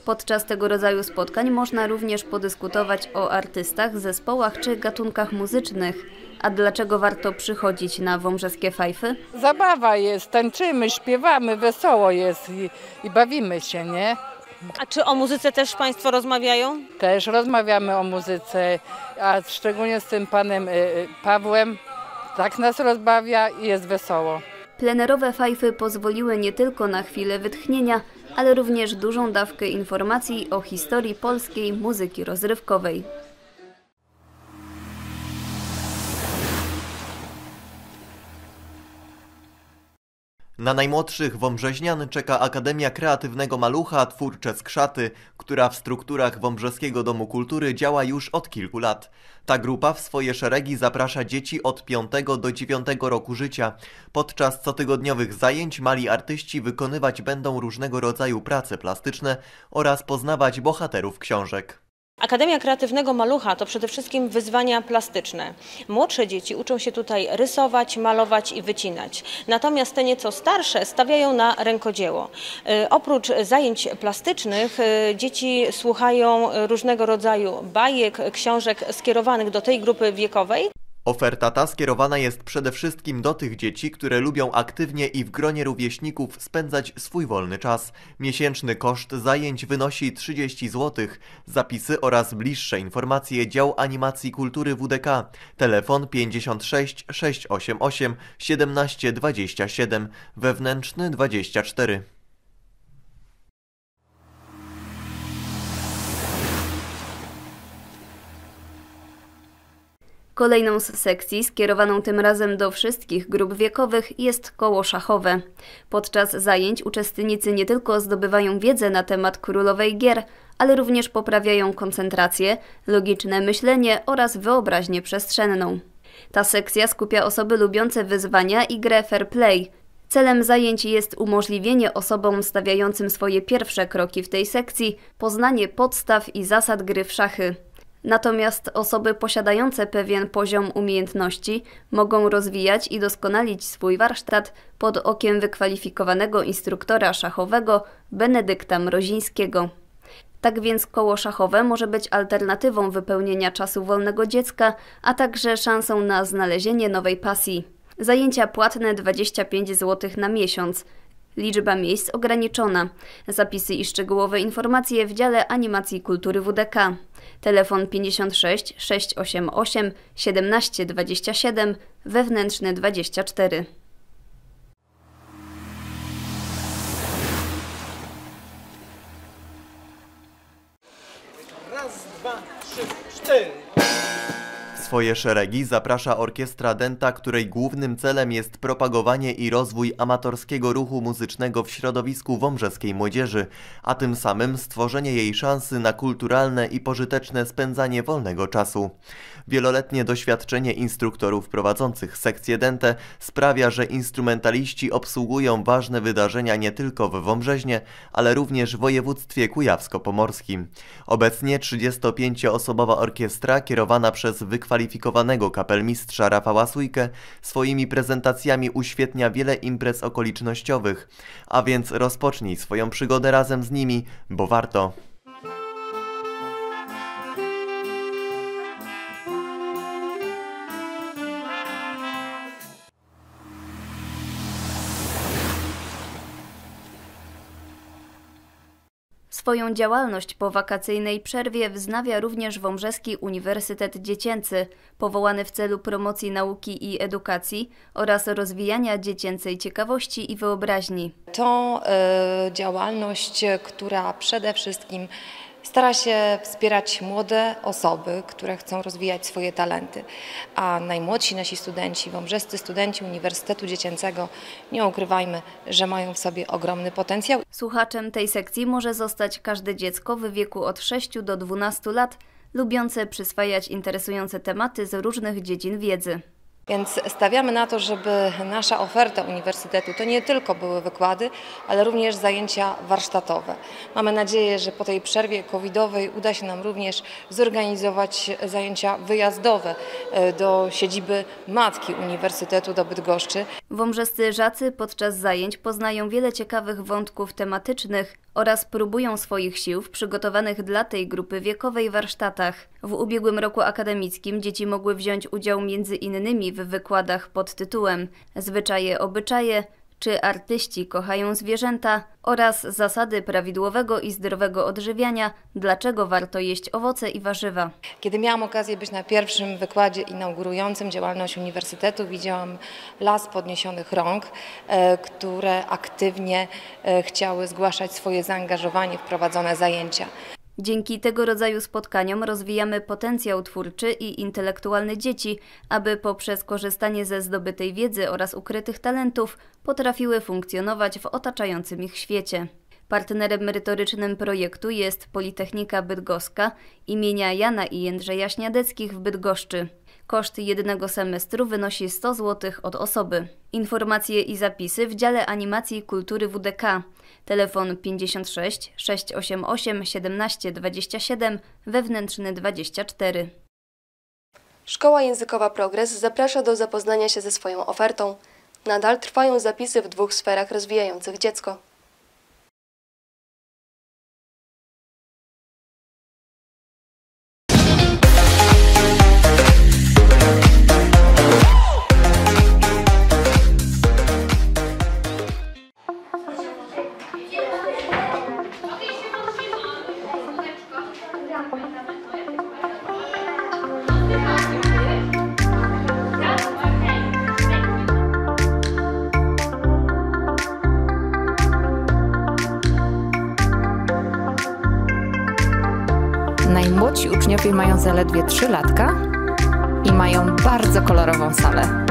Podczas tego rodzaju spotkań można również podyskutować o artystach, zespołach czy gatunkach muzycznych. A dlaczego warto przychodzić na wąbrzeskie fajfy? Zabawa jest, tańczymy, śpiewamy, wesoło jest i, i bawimy się, nie? A czy o muzyce też Państwo rozmawiają? Też rozmawiamy o muzyce, a szczególnie z tym panem y, y, Pawłem. Tak nas rozbawia i jest wesoło. Plenerowe fajfy pozwoliły nie tylko na chwilę wytchnienia, ale również dużą dawkę informacji o historii polskiej muzyki rozrywkowej. Na najmłodszych wąbrzeźnian czeka Akademia Kreatywnego Malucha Twórcze Skrzaty, która w strukturach Wąbrzeskiego Domu Kultury działa już od kilku lat. Ta grupa w swoje szeregi zaprasza dzieci od 5 do 9 roku życia. Podczas cotygodniowych zajęć mali artyści wykonywać będą różnego rodzaju prace plastyczne oraz poznawać bohaterów książek. Akademia Kreatywnego Malucha to przede wszystkim wyzwania plastyczne. Młodsze dzieci uczą się tutaj rysować, malować i wycinać. Natomiast te nieco starsze stawiają na rękodzieło. Y, oprócz zajęć plastycznych y, dzieci słuchają różnego rodzaju bajek, książek skierowanych do tej grupy wiekowej. Oferta ta skierowana jest przede wszystkim do tych dzieci, które lubią aktywnie i w gronie rówieśników spędzać swój wolny czas. Miesięczny koszt zajęć wynosi 30 zł. Zapisy oraz bliższe informacje dział animacji kultury WDK. Telefon 56 688 1727, wewnętrzny 24. Kolejną z sekcji, skierowaną tym razem do wszystkich grup wiekowych, jest koło szachowe. Podczas zajęć uczestnicy nie tylko zdobywają wiedzę na temat królowej gier, ale również poprawiają koncentrację, logiczne myślenie oraz wyobraźnię przestrzenną. Ta sekcja skupia osoby lubiące wyzwania i grę fair play. Celem zajęć jest umożliwienie osobom stawiającym swoje pierwsze kroki w tej sekcji poznanie podstaw i zasad gry w szachy. Natomiast osoby posiadające pewien poziom umiejętności mogą rozwijać i doskonalić swój warsztat pod okiem wykwalifikowanego instruktora szachowego Benedykta Mrozińskiego. Tak więc koło szachowe może być alternatywą wypełnienia czasu wolnego dziecka, a także szansą na znalezienie nowej pasji. Zajęcia płatne 25 zł na miesiąc. Liczba miejsc ograniczona. Zapisy i szczegółowe informacje w dziale animacji kultury WDK. Telefon 56 688 1727, wewnętrzny 24. Raz, dwa, trzy, cztery. Swoje szeregi zaprasza Orkiestra Denta, której głównym celem jest propagowanie i rozwój amatorskiego ruchu muzycznego w środowisku wąbrzeskiej młodzieży, a tym samym stworzenie jej szansy na kulturalne i pożyteczne spędzanie wolnego czasu. Wieloletnie doświadczenie instruktorów prowadzących sekcję Dente sprawia, że instrumentaliści obsługują ważne wydarzenia nie tylko w Wąbrzeźnie, ale również w województwie kujawsko-pomorskim. Obecnie 35-osobowa orkiestra kierowana przez wykwalifikowanego kapelmistrza Rafała Sujkę swoimi prezentacjami uświetnia wiele imprez okolicznościowych, a więc rozpocznij swoją przygodę razem z nimi, bo warto. Swoją działalność po wakacyjnej przerwie wznawia również Wąbrzeski Uniwersytet Dziecięcy, powołany w celu promocji nauki i edukacji oraz rozwijania dziecięcej ciekawości i wyobraźni. To y, działalność, która przede wszystkim stara się wspierać młode osoby, które chcą rozwijać swoje talenty. A najmłodsi nasi studenci, wąbrzescy studenci Uniwersytetu Dziecięcego, nie ukrywajmy, że mają w sobie ogromny potencjał. Słuchaczem tej sekcji może zostać każde dziecko w wieku od 6 do 12 lat, lubiące przyswajać interesujące tematy z różnych dziedzin wiedzy. Więc stawiamy na to, żeby nasza oferta uniwersytetu to nie tylko były wykłady, ale również zajęcia warsztatowe. Mamy nadzieję, że po tej przerwie covidowej uda się nam również zorganizować zajęcia wyjazdowe e, do siedziby matki Uniwersytetu do Bydgoszczy. Wąbrzescy żacy podczas zajęć poznają wiele ciekawych wątków tematycznych oraz próbują swoich sił w przygotowanych dla tej grupy wiekowej warsztatach. W ubiegłym roku akademickim dzieci mogły wziąć udział między innymi w wykładach pod tytułem Zwyczaje obyczaje, czy artyści kochają zwierzęta oraz zasady prawidłowego i zdrowego odżywiania, dlaczego warto jeść owoce i warzywa. Kiedy miałam okazję być na pierwszym wykładzie inaugurującym działalność uniwersytetu, widziałam las podniesionych rąk, e, które aktywnie e, chciały zgłaszać swoje zaangażowanie w prowadzone zajęcia. Dzięki tego rodzaju spotkaniom rozwijamy potencjał twórczy i intelektualny dzieci, aby poprzez korzystanie ze zdobytej wiedzy oraz ukrytych talentów potrafiły funkcjonować w otaczającym ich świecie. Partnerem merytorycznym projektu jest Politechnika Bydgoska imienia Jana i Jędrzeja Śniadeckich w Bydgoszczy. Koszt jednego semestru wynosi 100 zł od osoby. Informacje i zapisy w dziale animacji kultury WDK. Telefon 56 688 17 27, wewnętrzny 24. Szkoła Językowa Progres zaprasza do zapoznania się ze swoją ofertą. Nadal trwają zapisy w dwóch sferach rozwijających dziecko. Uczniowie mają zaledwie 3 latka i mają bardzo kolorową salę.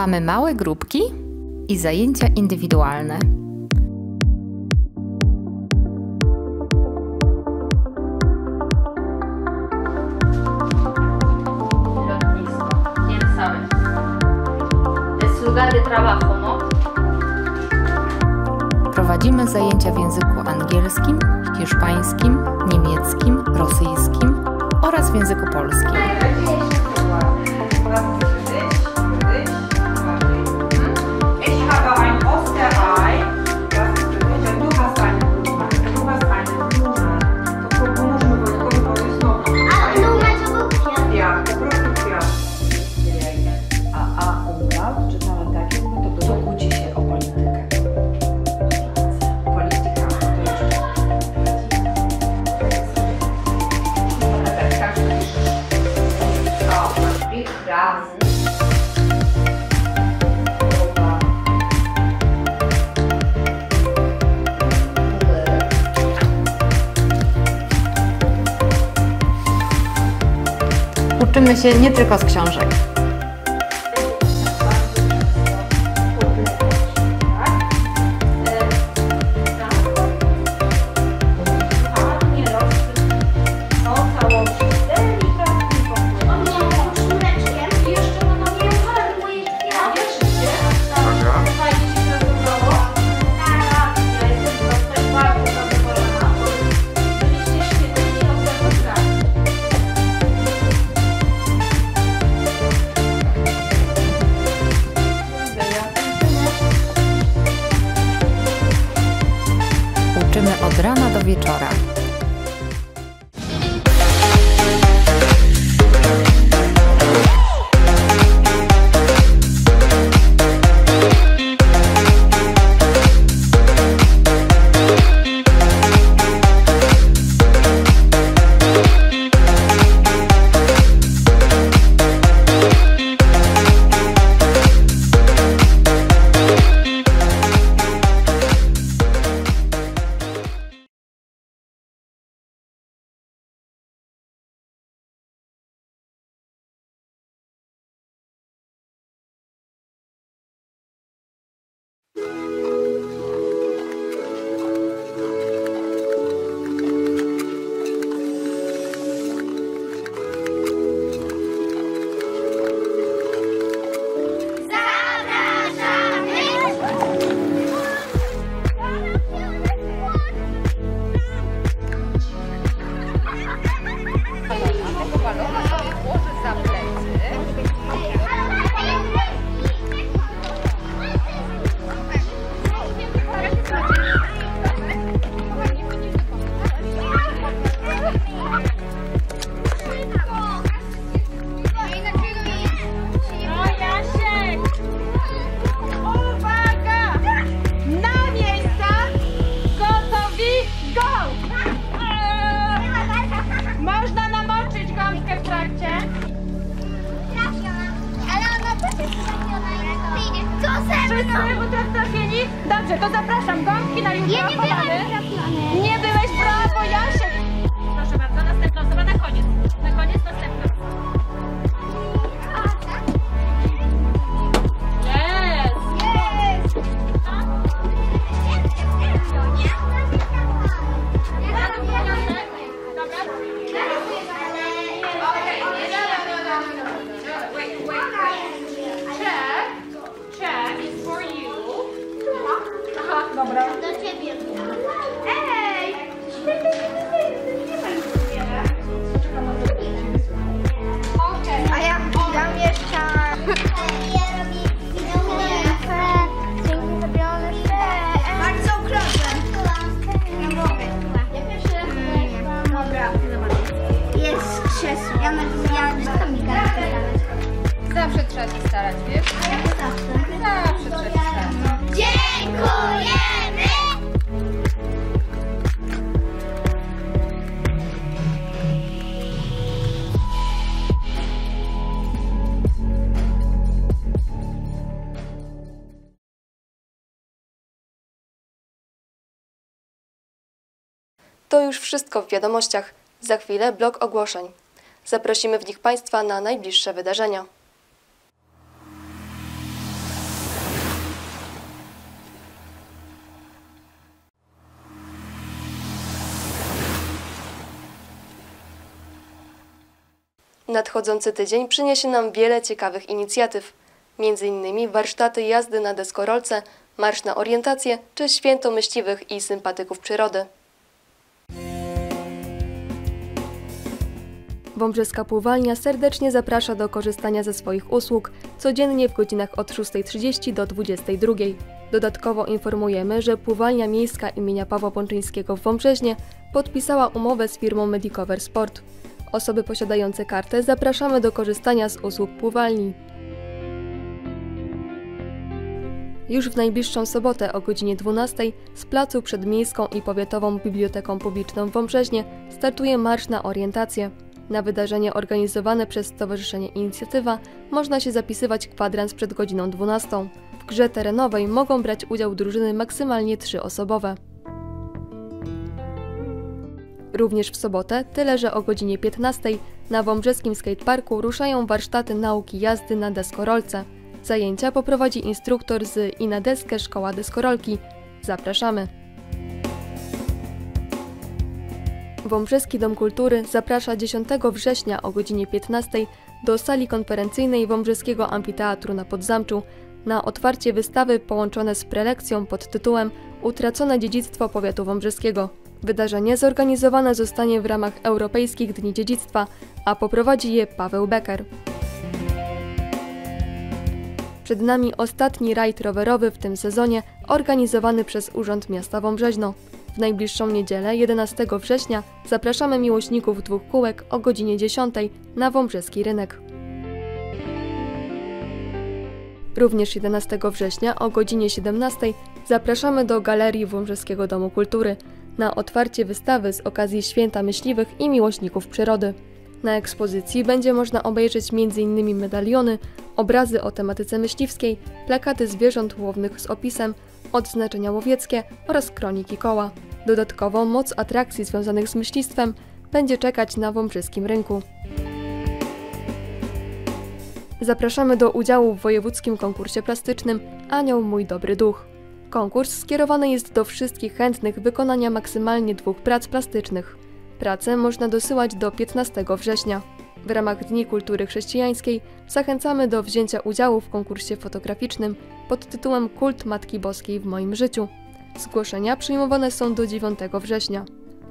Mamy małe grupki i zajęcia indywidualne. Się nie tylko z książek. Wieczora. Już wszystko w wiadomościach. Za chwilę blok ogłoszeń. Zaprosimy w nich Państwa na najbliższe wydarzenia. Nadchodzący tydzień przyniesie nam wiele ciekawych inicjatyw, m.in. warsztaty jazdy na deskorolce, marsz na orientację czy święto myśliwych i sympatyków przyrody. Wąbrzeska Pływalnia serdecznie zaprasza do korzystania ze swoich usług codziennie w godzinach od 6.30 do 22.00. Dodatkowo informujemy, że Pływalnia Miejska imienia Pawła Pączyńskiego w Wąbrzeźnie podpisała umowę z firmą Medicover Sport. Osoby posiadające kartę zapraszamy do korzystania z usług pływalni. Już w najbliższą sobotę o godzinie 12 z placu przed Miejską i Powiatową Biblioteką Publiczną w Wąbrzeźnie startuje Marsz na Orientację. Na wydarzenie organizowane przez Stowarzyszenie Inicjatywa można się zapisywać kwadrans przed godziną 12. W grze terenowej mogą brać udział drużyny maksymalnie trzyosobowe. Również w sobotę, tyle że o godzinie 15 na Wąbrzeskim Skateparku ruszają warsztaty nauki jazdy na deskorolce. Zajęcia poprowadzi instruktor z I na deskę Szkoła Deskorolki. Zapraszamy! Wąbrzeski Dom Kultury zaprasza 10 września o godzinie 15 do sali konferencyjnej Wąbrzeskiego Amfiteatru na Podzamczu na otwarcie wystawy połączone z prelekcją pod tytułem Utracone dziedzictwo powiatu wąbrzeskiego. Wydarzenie zorganizowane zostanie w ramach Europejskich Dni Dziedzictwa, a poprowadzi je Paweł Becker. Przed nami ostatni rajd rowerowy w tym sezonie organizowany przez Urząd Miasta Wąbrzeźno. Najbliższą niedzielę, 11 września, zapraszamy miłośników dwóch kółek o godzinie 10 na Wąbrzeski Rynek. Również 11 września o godzinie 17 zapraszamy do Galerii Wąbrzeskiego Domu Kultury na otwarcie wystawy z okazji Święta Myśliwych i Miłośników Przyrody. Na ekspozycji będzie można obejrzeć m.in. medaliony, obrazy o tematyce myśliwskiej, plakaty zwierząt łownych z opisem, odznaczenia łowieckie oraz kroniki koła. Dodatkowo moc atrakcji związanych z myślistwem będzie czekać na Wąbrzyskim Rynku. Zapraszamy do udziału w wojewódzkim konkursie plastycznym Anioł Mój Dobry Duch. Konkurs skierowany jest do wszystkich chętnych wykonania maksymalnie dwóch prac plastycznych. Prace można dosyłać do 15 września. W ramach Dni Kultury Chrześcijańskiej zachęcamy do wzięcia udziału w konkursie fotograficznym pod tytułem Kult Matki Boskiej w moim życiu. Zgłoszenia przyjmowane są do 9 września.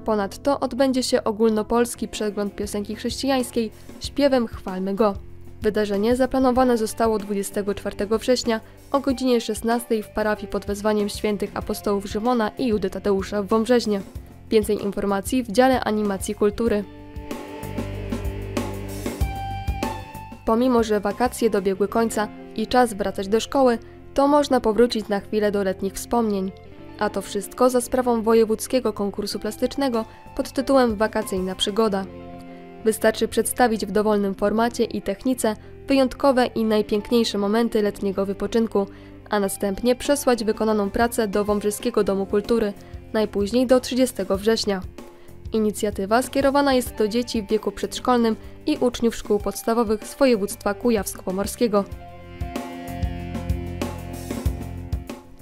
Ponadto odbędzie się ogólnopolski przegląd piosenki chrześcijańskiej śpiewem Chwalmy Go. Wydarzenie zaplanowane zostało 24 września o godzinie 16 w parafii pod wezwaniem świętych apostołów Żywona i Judy Tadeusza w Wąbrzeźnie. Więcej informacji w dziale animacji kultury. Pomimo, że wakacje dobiegły końca i czas wracać do szkoły, to można powrócić na chwilę do letnich wspomnień. A to wszystko za sprawą wojewódzkiego konkursu plastycznego pod tytułem Wakacyjna Przygoda. Wystarczy przedstawić w dowolnym formacie i technice wyjątkowe i najpiękniejsze momenty letniego wypoczynku, a następnie przesłać wykonaną pracę do Wąbrzyskiego Domu Kultury, najpóźniej do 30 września. Inicjatywa skierowana jest do dzieci w wieku przedszkolnym i uczniów szkół podstawowych z województwa kujawsko-pomorskiego.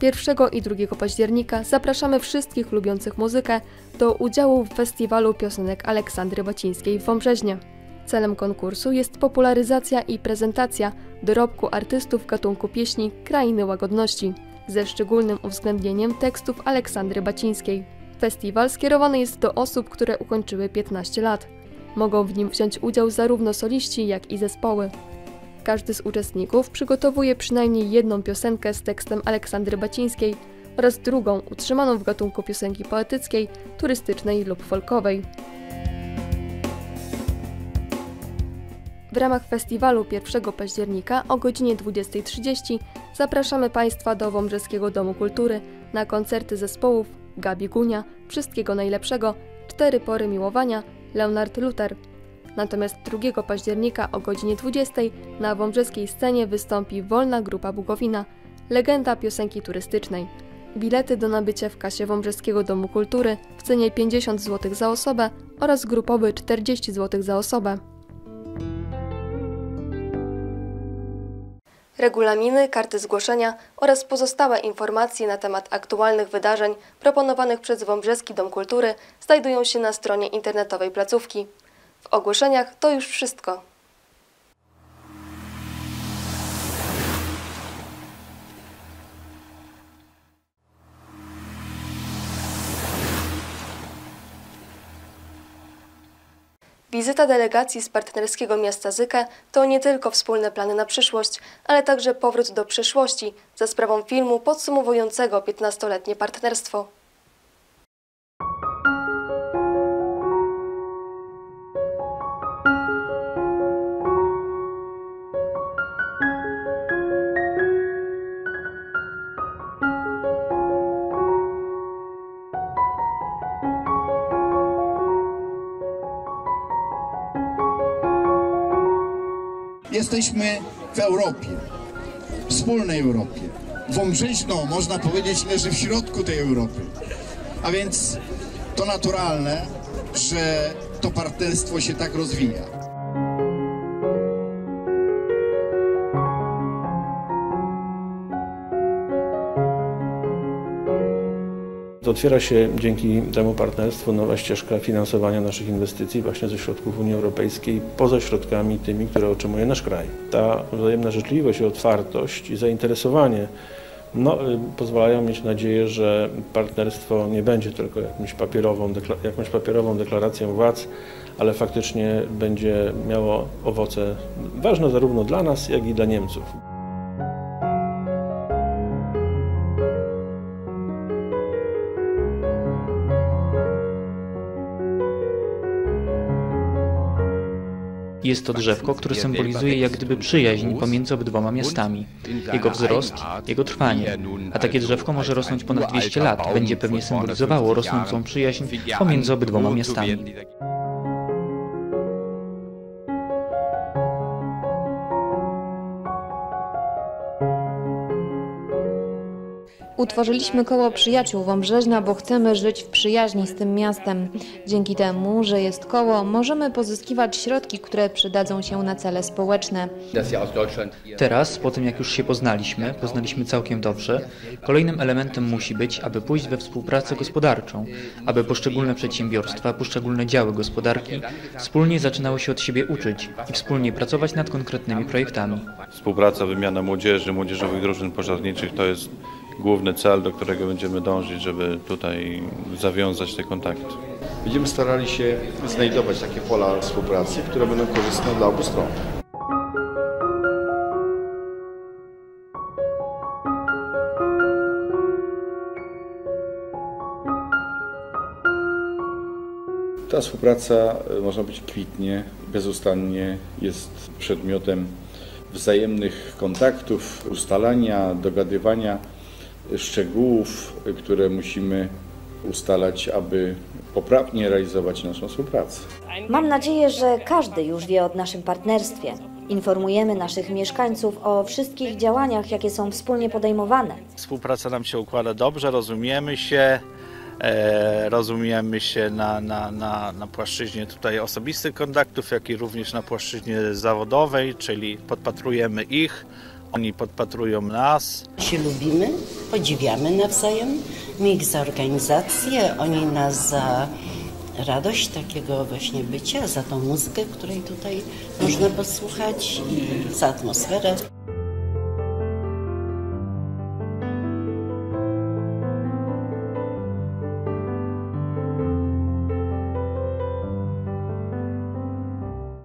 1 i 2 października zapraszamy wszystkich lubiących muzykę do udziału w festiwalu piosenek Aleksandry Bacińskiej w Wąbrzeźnie. Celem konkursu jest popularyzacja i prezentacja dorobku artystów gatunku pieśni Krainy Łagodności, ze szczególnym uwzględnieniem tekstów Aleksandry Bacińskiej. Festiwal skierowany jest do osób, które ukończyły 15 lat. Mogą w nim wziąć udział zarówno soliści, jak i zespoły. Każdy z uczestników przygotowuje przynajmniej jedną piosenkę z tekstem Aleksandry Bacińskiej oraz drugą utrzymaną w gatunku piosenki poetyckiej, turystycznej lub folkowej. W ramach festiwalu 1 października o godzinie 20.30 zapraszamy Państwa do Wąbrzeskiego Domu Kultury na koncerty zespołów Gabi Gunia, Wszystkiego Najlepszego, Cztery Pory Miłowania, Leonard Luther. Natomiast 2 października o godzinie 20 na wąbrzeskiej scenie wystąpi Wolna Grupa Bugowina, legenda piosenki turystycznej. Bilety do nabycia w kasie Wąbrzeskiego Domu Kultury w cenie 50 zł za osobę oraz grupowy 40 zł za osobę. Regulaminy, karty zgłoszenia oraz pozostałe informacje na temat aktualnych wydarzeń proponowanych przez Wąbrzeski Dom Kultury znajdują się na stronie internetowej placówki. W ogłoszeniach to już wszystko. Wizyta delegacji z partnerskiego miasta Zykę to nie tylko wspólne plany na przyszłość, ale także powrót do przeszłości za sprawą filmu podsumowującego 15-letnie partnerstwo. Jesteśmy w Europie, wspólnej Europie. Wąbrzyźno, można powiedzieć, leży w środku tej Europy. A więc to naturalne, że to partnerstwo się tak rozwija. Otwiera się dzięki temu partnerstwu nowa ścieżka finansowania naszych inwestycji właśnie ze środków Unii Europejskiej poza środkami tymi, które otrzymuje nasz kraj. Ta wzajemna życzliwość otwartość i zainteresowanie no, y, pozwalają mieć nadzieję, że partnerstwo nie będzie tylko jakimś papierową, jakąś papierową deklaracją władz, ale faktycznie będzie miało owoce ważne zarówno dla nas, jak i dla Niemców. Jest to drzewko, które symbolizuje jak gdyby przyjaźń pomiędzy obydwoma miastami, jego wzrost, jego trwanie. A takie drzewko może rosnąć ponad 200 lat, będzie pewnie symbolizowało rosnącą przyjaźń pomiędzy obydwoma miastami. Utworzyliśmy koło przyjaciół Wąbrzeźna, bo chcemy żyć w przyjaźni z tym miastem. Dzięki temu, że jest koło, możemy pozyskiwać środki, które przydadzą się na cele społeczne. Teraz, po tym jak już się poznaliśmy, poznaliśmy całkiem dobrze, kolejnym elementem musi być, aby pójść we współpracę gospodarczą, aby poszczególne przedsiębiorstwa, poszczególne działy gospodarki wspólnie zaczynały się od siebie uczyć i wspólnie pracować nad konkretnymi projektami. Współpraca, wymiana młodzieży, młodzieżowych drużyn pożarniczych to jest główny cel, do którego będziemy dążyć, żeby tutaj zawiązać te kontakty. Będziemy starali się znajdować takie pola współpracy, które będą korzystne dla obu stron. Ta współpraca, e, można być kwitnie, bezustannie jest przedmiotem wzajemnych kontaktów, ustalania, dogadywania szczegółów, które musimy ustalać, aby poprawnie realizować naszą współpracę. Mam nadzieję, że każdy już wie o naszym partnerstwie. Informujemy naszych mieszkańców o wszystkich działaniach, jakie są wspólnie podejmowane. Współpraca nam się układa dobrze, rozumiemy się, e, rozumiemy się na, na, na, na płaszczyźnie tutaj osobistych kontaktów, jak i również na płaszczyźnie zawodowej, czyli podpatrujemy ich, oni podpatrują nas. Się lubimy, podziwiamy nawzajem, my ich za organizację, oni nas za radość takiego właśnie bycia, za tą muzykę, której tutaj można posłuchać i za atmosferę.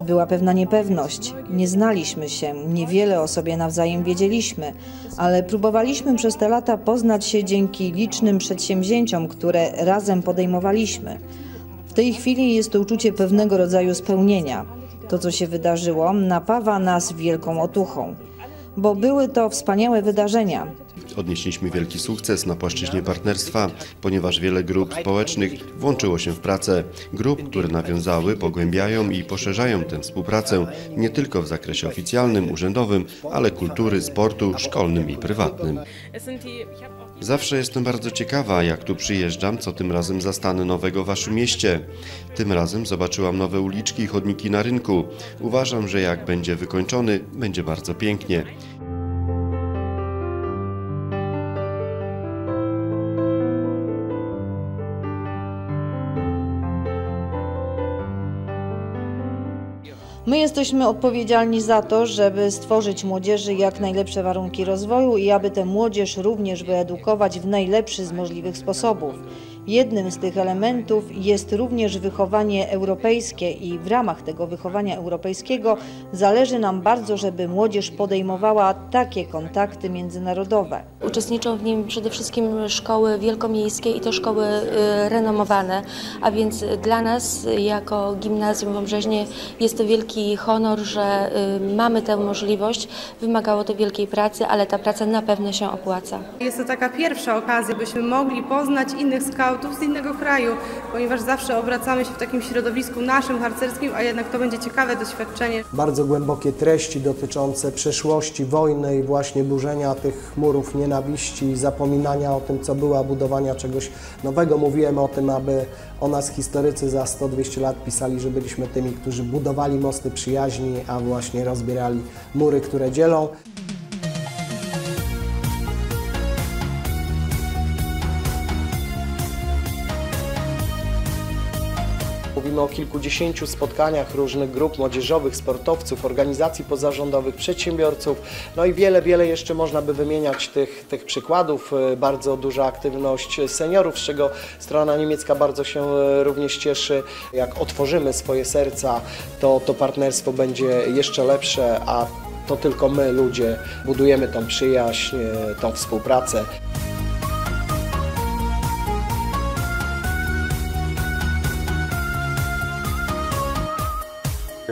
Była pewna niepewność. Nie znaliśmy się, niewiele o sobie nawzajem wiedzieliśmy, ale próbowaliśmy przez te lata poznać się dzięki licznym przedsięwzięciom, które razem podejmowaliśmy. W tej chwili jest to uczucie pewnego rodzaju spełnienia. To, co się wydarzyło, napawa nas wielką otuchą, bo były to wspaniałe wydarzenia. Odnieśliśmy wielki sukces na płaszczyźnie partnerstwa, ponieważ wiele grup społecznych włączyło się w pracę. Grup, które nawiązały, pogłębiają i poszerzają tę współpracę nie tylko w zakresie oficjalnym, urzędowym, ale kultury, sportu, szkolnym i prywatnym. Zawsze jestem bardzo ciekawa, jak tu przyjeżdżam, co tym razem zastanę nowego w waszym mieście. Tym razem zobaczyłam nowe uliczki i chodniki na rynku. Uważam, że jak będzie wykończony, będzie bardzo pięknie. My jesteśmy odpowiedzialni za to, żeby stworzyć młodzieży jak najlepsze warunki rozwoju i aby tę młodzież również wyedukować w najlepszy z możliwych sposobów. Jednym z tych elementów jest również wychowanie europejskie i w ramach tego wychowania europejskiego zależy nam bardzo, żeby młodzież podejmowała takie kontakty międzynarodowe. Uczestniczą w nim przede wszystkim szkoły wielkomiejskie i to szkoły y, renomowane, a więc dla nas jako gimnazjum w Wąbrzeźnie jest to wielki honor, że y, mamy tę możliwość. Wymagało to wielkiej pracy, ale ta praca na pewno się opłaca. Jest to taka pierwsza okazja, byśmy mogli poznać innych skał skautów z innego kraju, ponieważ zawsze obracamy się w takim środowisku naszym harcerskim, a jednak to będzie ciekawe doświadczenie. Bardzo głębokie treści dotyczące przeszłości wojny i właśnie burzenia tych murów nienawiści, zapominania o tym, co była, budowania czegoś nowego. Mówiłem o tym, aby o nas historycy za 100-200 lat pisali, że byliśmy tymi, którzy budowali mosty przyjaźni, a właśnie rozbierali mury, które dzielą. Mówimy o kilkudziesięciu spotkaniach różnych grup młodzieżowych, sportowców, organizacji pozarządowych, przedsiębiorców. No i wiele, wiele jeszcze można by wymieniać tych, tych przykładów. E, Bardzo duża aktywność seniorów, z czego strona niemiecka bardzo się e, również cieszy. Jak otworzymy swoje serca, to to partnerstwo będzie jeszcze lepsze, a to tylko my, ludzie, budujemy tą przyjaźń, e, tą współpracę.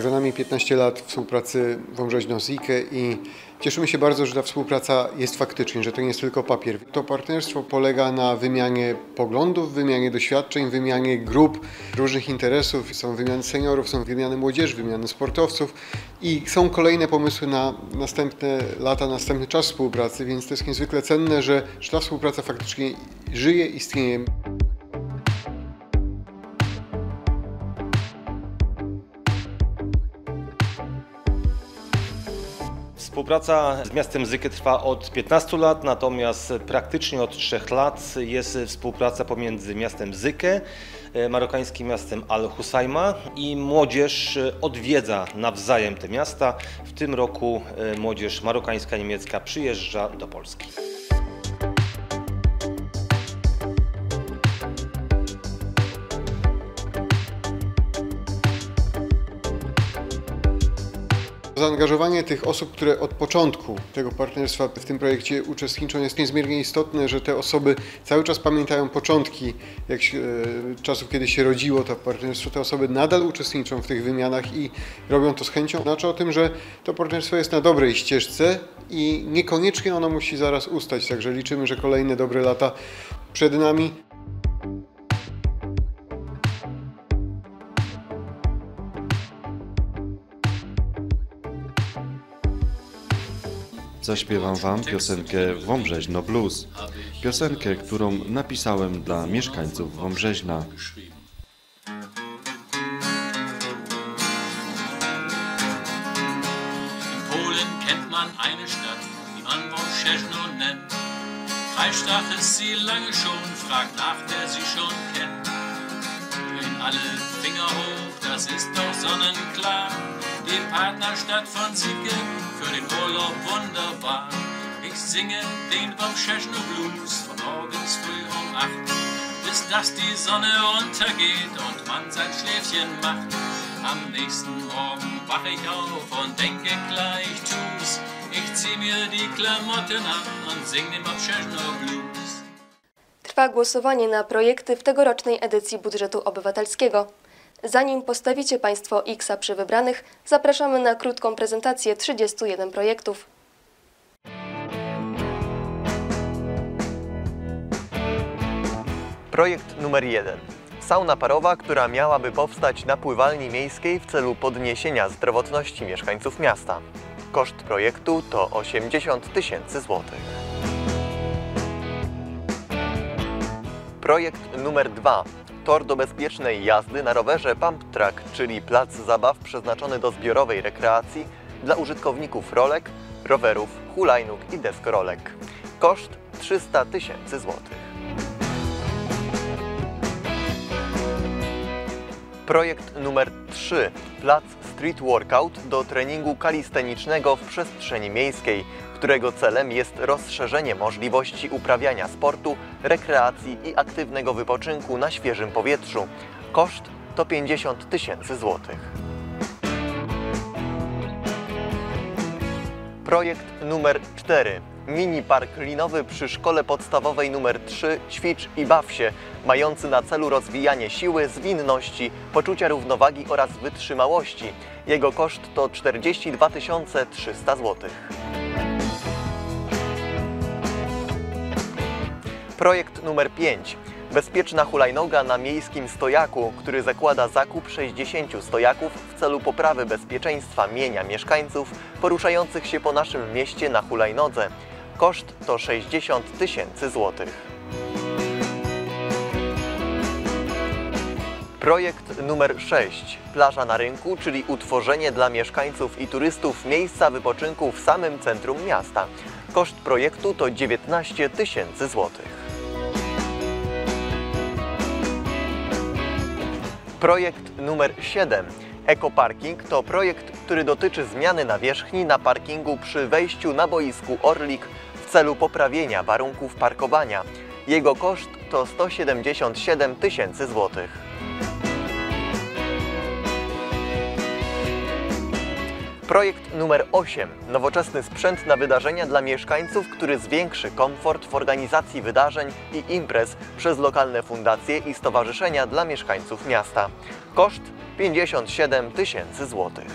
Za nami 15 lat współpracy Wąbrzeźno-Zike i cieszymy się bardzo, że ta współpraca jest faktycznie, że to nie jest tylko papier. To partnerstwo polega na wymianie poglądów, wymianie doświadczeń, wymianie grup, różnych interesów. Są wymiany seniorów, są wymiany młodzieży, wymiany sportowców i są kolejne pomysły na następne lata, następny czas współpracy, więc to jest niezwykle cenne, że, że ta współpraca faktycznie żyje, istnieje. Współpraca z miastem Zykę trwa od 15 lat, natomiast praktycznie od 3 lat jest współpraca pomiędzy miastem Zykę, e, marokańskim miastem Al-Husayma i młodzież odwiedza nawzajem te miasta. W tym roku e, młodzież marokańska, niemiecka przyjeżdża do Polski. Zaangażowanie tych osób, które od początku tego partnerstwa w tym projekcie uczestniczą jest niezmiernie istotne, że te osoby cały czas pamiętają początki jak się, e, czasów, kiedy się rodziło to partnerstwo. Te osoby nadal uczestniczą w tych wymianach i robią to z chęcią. Znaczy o tym, że to partnerstwo jest na dobrej ścieżce i niekoniecznie ono musi zaraz ustać. Także liczymy, że kolejne dobre lata przed nami. Zaśpiewam Wam piosenkę Wąbrzeźno Blues. Piosenkę, którą napisałem dla mieszkańców Wąbrzeźna. In Polen kennt man eine Stadt, die man Wąbrzeźno nennt. Kreisstach ist sie lange schon, fragt nach, wer sie schon kennt. Drehen alle Finger hoch, das ist doch sonnenklar. Die Partnerstadt von Sieke, für den Urlaub wunderbar. Ich singe den Wąbrzeźno Blues von morgens früh um acht, bis dass die Sonne untergeht und man sein Schläfchen macht. Am nächsten Morgen wach ich auf und denke gleich tu's. Ich zieh mir die Klamotten an und sing den Wąbrzeźno Blues. Trwa głosowanie na projekty w tegorocznej edycji budżetu obywatelskiego. Zanim postawicie Państwo X przy wybranych, zapraszamy na krótką prezentację 31 projektów. Projekt numer 1. Sauna parowa, która miałaby powstać na pływalni miejskiej w celu podniesienia zdrowotności mieszkańców miasta. Koszt projektu to 80 tysięcy złotych. Projekt numer 2. Tor do bezpiecznej jazdy na rowerze Pump Track, czyli plac zabaw przeznaczony do zbiorowej rekreacji dla użytkowników rolek, rowerów, hulajnóg i deskorolek. Koszt 300 tysięcy złotych. Projekt numer 3. Plac Street Workout do treningu kalistenicznego w przestrzeni miejskiej, którego celem jest rozszerzenie możliwości uprawiania sportu, rekreacji i aktywnego wypoczynku na świeżym powietrzu. Koszt to 50 tysięcy złotych. Projekt numer 4. Mini park linowy przy szkole podstawowej numer 3 Ćwicz i baw się, mający na celu rozwijanie siły, zwinności, poczucia równowagi oraz wytrzymałości. Jego koszt to 42 300 zł. Projekt numer 5. Bezpieczna hulajnoga na miejskim stojaku, który zakłada zakup 60 stojaków w celu poprawy bezpieczeństwa mienia mieszkańców poruszających się po naszym mieście na hulajnodze. Koszt to 60 tysięcy złotych. Projekt numer 6. Plaża na rynku, czyli utworzenie dla mieszkańców i turystów miejsca wypoczynku w samym centrum miasta. Koszt projektu to 19 tysięcy złotych. Projekt numer 7. Ekoparking to projekt, który dotyczy zmiany nawierzchni na parkingu przy wejściu na boisku Orlik w celu poprawienia warunków parkowania. Jego koszt to 177 tysięcy złotych. Projekt numer 8. Nowoczesny sprzęt na wydarzenia dla mieszkańców, który zwiększy komfort w organizacji wydarzeń i imprez przez lokalne fundacje i stowarzyszenia dla mieszkańców miasta. Koszt 57 tysięcy złotych.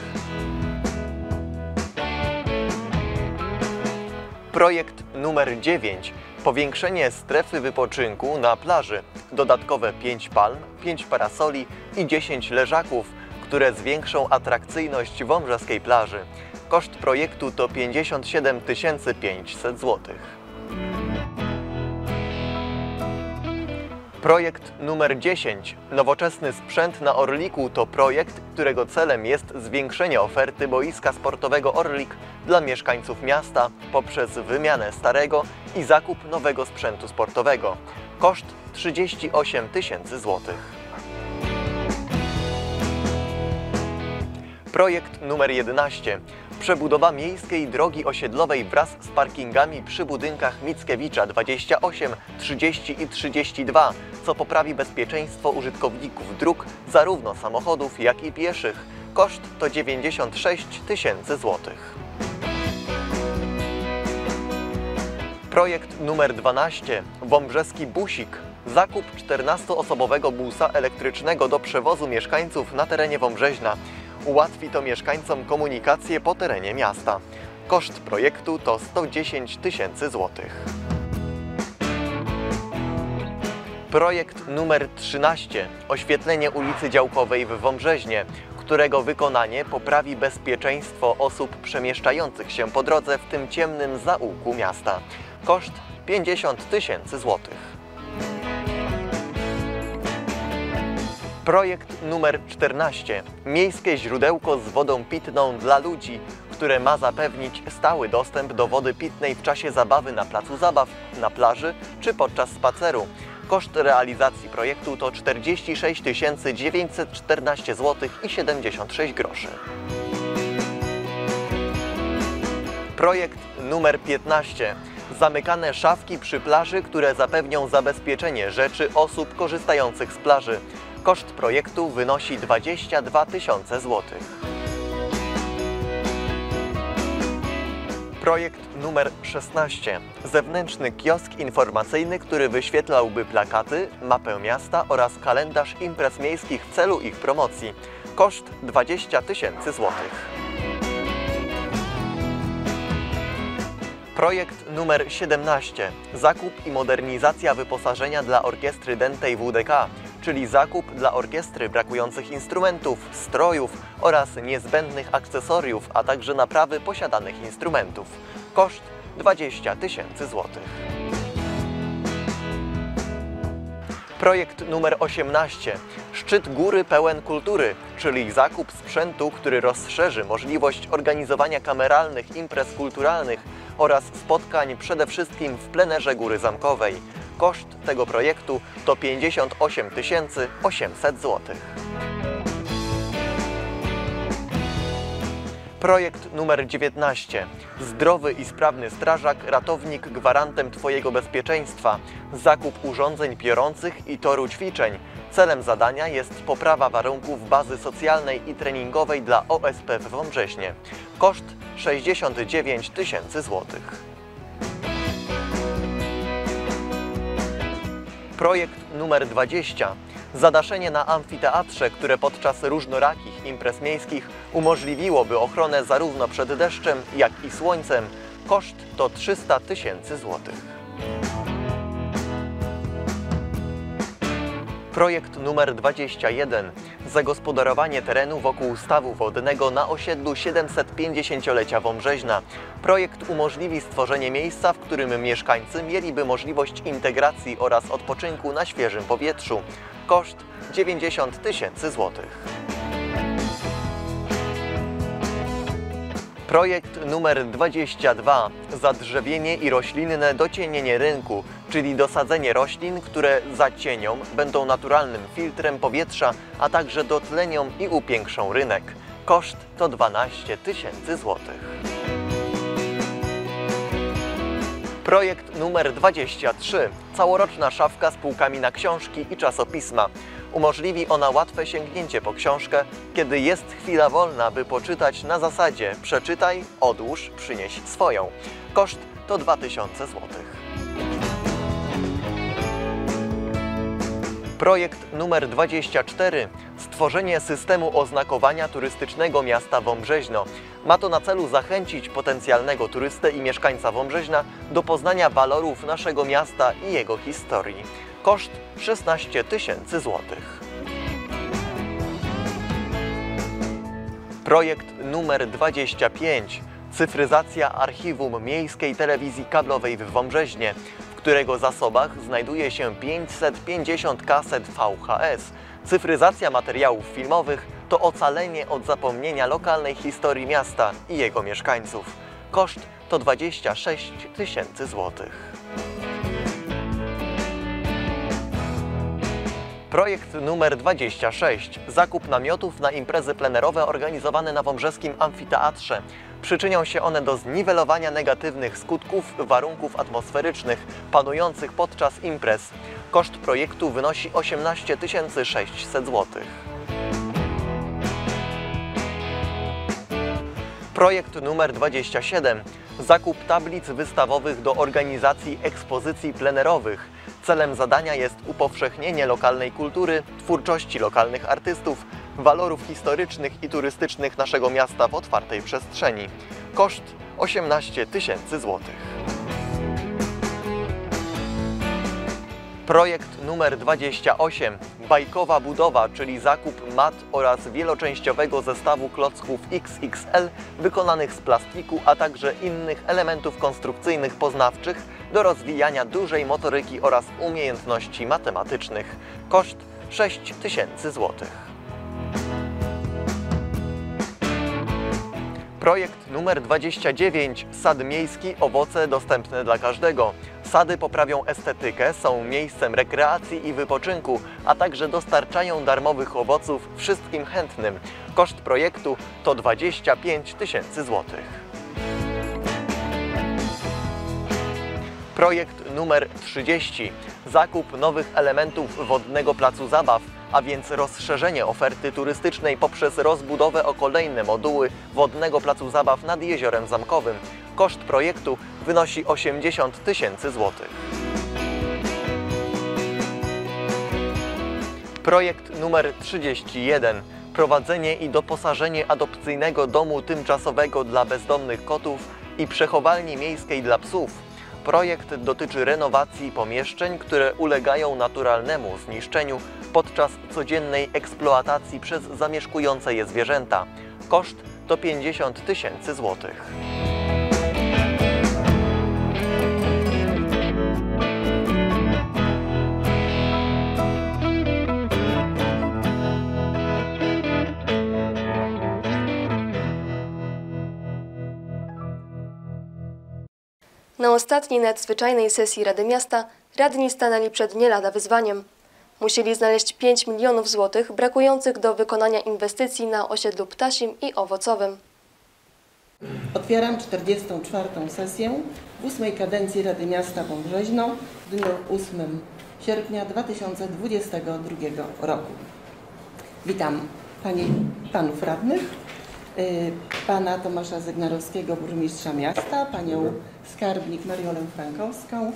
Projekt numer 9. Powiększenie strefy wypoczynku na plaży. Dodatkowe 5 palm, 5 parasoli i 10 leżaków, które zwiększą atrakcyjność wąbrzeskiej plaży. Koszt projektu to 57 500 zł. Projekt numer 10. Nowoczesny sprzęt na Orliku to projekt, którego celem jest zwiększenie oferty boiska sportowego Orlik dla mieszkańców miasta poprzez wymianę starego i zakup nowego sprzętu sportowego. Koszt 38 tysięcy złotych. Projekt numer 11. Przebudowa miejskiej drogi osiedlowej wraz z parkingami przy budynkach Mickiewicza 28, 30 i 32, co poprawi bezpieczeństwo użytkowników dróg, zarówno samochodów, jak i pieszych. Koszt to 96 tysięcy złotych. Projekt numer 12. Wąbrzeski Busik. Zakup 14-osobowego busa elektrycznego do przewozu mieszkańców na terenie Wąbrzeźna. Ułatwi to mieszkańcom komunikację po terenie miasta. Koszt projektu to 110 tysięcy złotych. Projekt numer 13. Oświetlenie ulicy Działkowej w Wąbrzeźnie, którego wykonanie poprawi bezpieczeństwo osób przemieszczających się po drodze w tym ciemnym zaułku miasta. Koszt 50 tysięcy złotych. Projekt numer 14. Miejskie źródełko z wodą pitną dla ludzi, które ma zapewnić stały dostęp do wody pitnej w czasie zabawy na placu zabaw, na plaży czy podczas spaceru. Koszt realizacji projektu to 46 914 zł i 76 groszy. Projekt numer 15. Zamykane szafki przy plaży, które zapewnią zabezpieczenie rzeczy osób korzystających z plaży. Koszt projektu wynosi 22 tysiące złotych. Projekt numer 16. Zewnętrzny kiosk informacyjny, który wyświetlałby plakaty, mapę miasta oraz kalendarz imprez miejskich w celu ich promocji. Koszt 20 tysięcy złotych. Projekt numer 17. Zakup i modernizacja wyposażenia dla orkiestry Dentej WDK, czyli zakup dla orkiestry brakujących instrumentów, strojów oraz niezbędnych akcesoriów, a także naprawy posiadanych instrumentów. Koszt 20 tysięcy złotych. Projekt numer 18. Szczyt góry pełen kultury, czyli zakup sprzętu, który rozszerzy możliwość organizowania kameralnych imprez kulturalnych oraz spotkań przede wszystkim w plenerze Góry Zamkowej. Koszt tego projektu to 58 800 zł. Projekt numer 19. Zdrowy i sprawny strażak, ratownik gwarantem Twojego bezpieczeństwa. Zakup urządzeń piorących i toru ćwiczeń. Celem zadania jest poprawa warunków bazy socjalnej i treningowej dla OSP w Wąbrześnie. Koszt 69 tysięcy złotych. Projekt numer 20. Zadaszenie na amfiteatrze, które podczas różnorakich imprez miejskich umożliwiłoby ochronę zarówno przed deszczem, jak i słońcem. Koszt to 300 tysięcy złotych. Projekt numer 21. Zagospodarowanie terenu wokół stawu wodnego na osiedlu 750-lecia Wąbrzeźna. Projekt umożliwi stworzenie miejsca, w którym mieszkańcy mieliby możliwość integracji oraz odpoczynku na świeżym powietrzu. Koszt 90 tysięcy złotych. Projekt numer 22. Zadrzewienie i roślinne docienienie rynku, czyli dosadzenie roślin, które zacienią, będą naturalnym filtrem powietrza, a także dotlenią i upiększą rynek. Koszt to 12 tysięcy złotych. Projekt numer 23. Całoroczna szafka z półkami na książki i czasopisma. Umożliwi ona łatwe sięgnięcie po książkę, kiedy jest chwila wolna, by poczytać na zasadzie przeczytaj, odłóż, przynieś swoją. Koszt to 2000 zł. Projekt numer 24. Stworzenie systemu oznakowania turystycznego miasta Wąbrzeźno. Ma to na celu zachęcić potencjalnego turystę i mieszkańca Wąbrzeźna do poznania walorów naszego miasta i jego historii. Koszt 16 tysięcy złotych. Projekt numer 25. Cyfryzacja archiwum miejskiej telewizji kablowej w Wąbrzeźnie, którego zasobach znajduje się 550 kaset VHS. Cyfryzacja materiałów filmowych to ocalenie od zapomnienia lokalnej historii miasta i jego mieszkańców. Koszt to 26 tysięcy złotych. Projekt numer 26. Zakup namiotów na imprezy plenerowe organizowane na Wąbrzeskim Amfiteatrze. Przyczynią się one do zniwelowania negatywnych skutków warunków atmosferycznych panujących podczas imprez. Koszt projektu wynosi 18 600 zł. Projekt numer 27. Zakup tablic wystawowych do organizacji ekspozycji plenerowych. Celem zadania jest upowszechnienie lokalnej kultury, twórczości lokalnych artystów, walorów historycznych i turystycznych naszego miasta w otwartej przestrzeni. Koszt 18 tysięcy złotych. Projekt numer 28. Bajkowa budowa, czyli zakup mat oraz wieloczęściowego zestawu klocków XXL wykonanych z plastiku, a także innych elementów konstrukcyjnych poznawczych do rozwijania dużej motoryki oraz umiejętności matematycznych. Koszt 6 tysięcy złotych. Projekt numer 29. Sad miejski, owoce dostępne dla każdego. Sady poprawią estetykę, są miejscem rekreacji i wypoczynku, a także dostarczają darmowych owoców wszystkim chętnym. Koszt projektu to 25 tysięcy złotych. Projekt numer 30. Zakup nowych elementów wodnego placu zabaw, a więc rozszerzenie oferty turystycznej poprzez rozbudowę o kolejne moduły wodnego placu zabaw nad Jeziorem Zamkowym. Koszt projektu wynosi 80 tysięcy złotych. Projekt numer 31. Prowadzenie i doposażenie adopcyjnego domu tymczasowego dla bezdomnych kotów i przechowalni miejskiej dla psów. Projekt dotyczy renowacji pomieszczeń, które ulegają naturalnemu zniszczeniu podczas codziennej eksploatacji przez zamieszkujące je zwierzęta. Koszt to 50 tysięcy złotych. Na ostatniej nadzwyczajnej sesji Rady Miasta radni stanęli przed nie lada wyzwaniem. Musieli znaleźć 5 milionów złotych brakujących do wykonania inwestycji na osiedlu ptasim i owocowym. Otwieram 44. sesję 8 kadencji Rady Miasta Wąbrzeźno w dniu 8 sierpnia 2022 roku. Witam Panie i Panów Radnych, y, Pana Tomasza Zegnarowskiego, Burmistrza Miasta, Panią Skarbnik Mariolę Frankowską,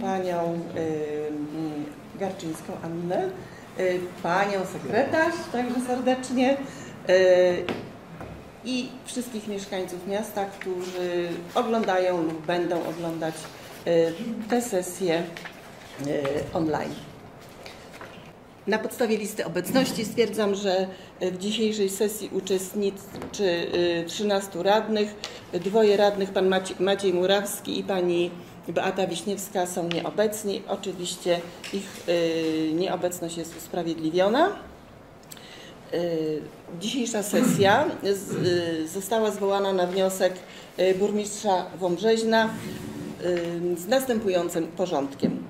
Panią y, Garczyńską Annę, y, Panią Sekretarz, także serdecznie i wszystkich mieszkańców miasta, którzy oglądają lub będą oglądać te sesje online. Na podstawie listy obecności stwierdzam, że w dzisiejszej sesji uczestniczy 13 radnych. Dwoje radnych, pan Maciej Murawski i pani Beata Wiśniewska są nieobecni. Oczywiście ich nieobecność jest usprawiedliwiona. Dzisiejsza sesja została zwołana na wniosek burmistrza Wąbrzeźna z następującym porządkiem.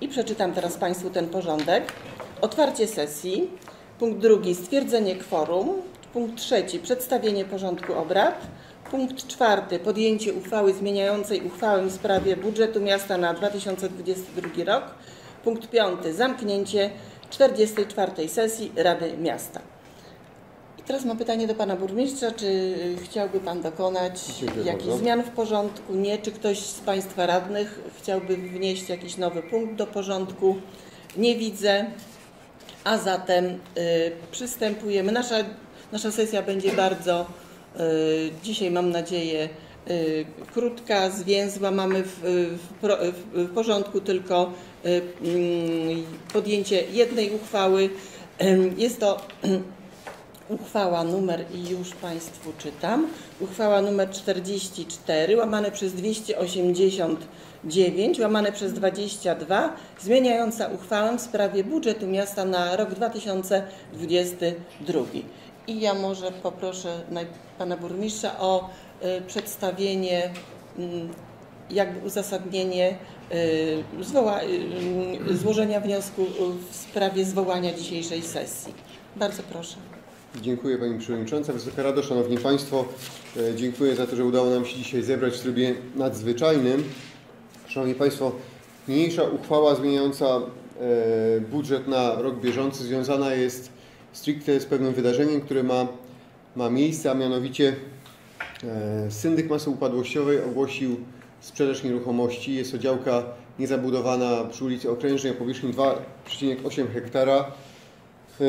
I przeczytam teraz Państwu ten porządek. Otwarcie sesji. Punkt drugi stwierdzenie kworum. Punkt trzeci przedstawienie porządku obrad. Punkt czwarty podjęcie uchwały zmieniającej uchwałę w sprawie budżetu miasta na 2022 rok. Punkt piąty zamknięcie 44 sesji Rady Miasta. I teraz mam pytanie do Pana Burmistrza, czy chciałby Pan dokonać Dziękuję jakichś bardzo. zmian w porządku? Nie. Czy ktoś z Państwa radnych chciałby wnieść jakiś nowy punkt do porządku? Nie widzę. A zatem y, przystępujemy. Nasza, nasza sesja będzie bardzo y, dzisiaj, mam nadzieję, y, krótka, zwięzła. Mamy w, w, w, porządku tylko mm, podjęcie jednej uchwały. Jest to <clears throat> uchwała numer, i już Państwu czytam, uchwała numer 44 łamane przez 289 łamane przez 22 zmieniająca uchwałę w sprawie budżetu miasta na rok 2022. I ja może poproszę Pana Burmistrza o y, przedstawienie, mm, jakby uzasadnienie y, zwoła, y, złożenia wniosku w sprawie zwołania dzisiejszej sesji. Bardzo proszę. Dziękuję Pani Przewodnicząca. Wysoka Rado, Szanowni Państwo, e, dziękuję za to, że udało nam się dzisiaj zebrać w trybie nadzwyczajnym. Szanowni Państwo, niniejsza uchwała zmieniająca e, budżet na rok bieżący związana jest stricte z pewnym wydarzeniem, które ma, ma miejsce, a mianowicie e, syndyk masy upadłościowej ogłosił sprzedaż nieruchomości. Jest to działka niezabudowana przy ulicy Okrężnej o powierzchni 2,8 hektara e,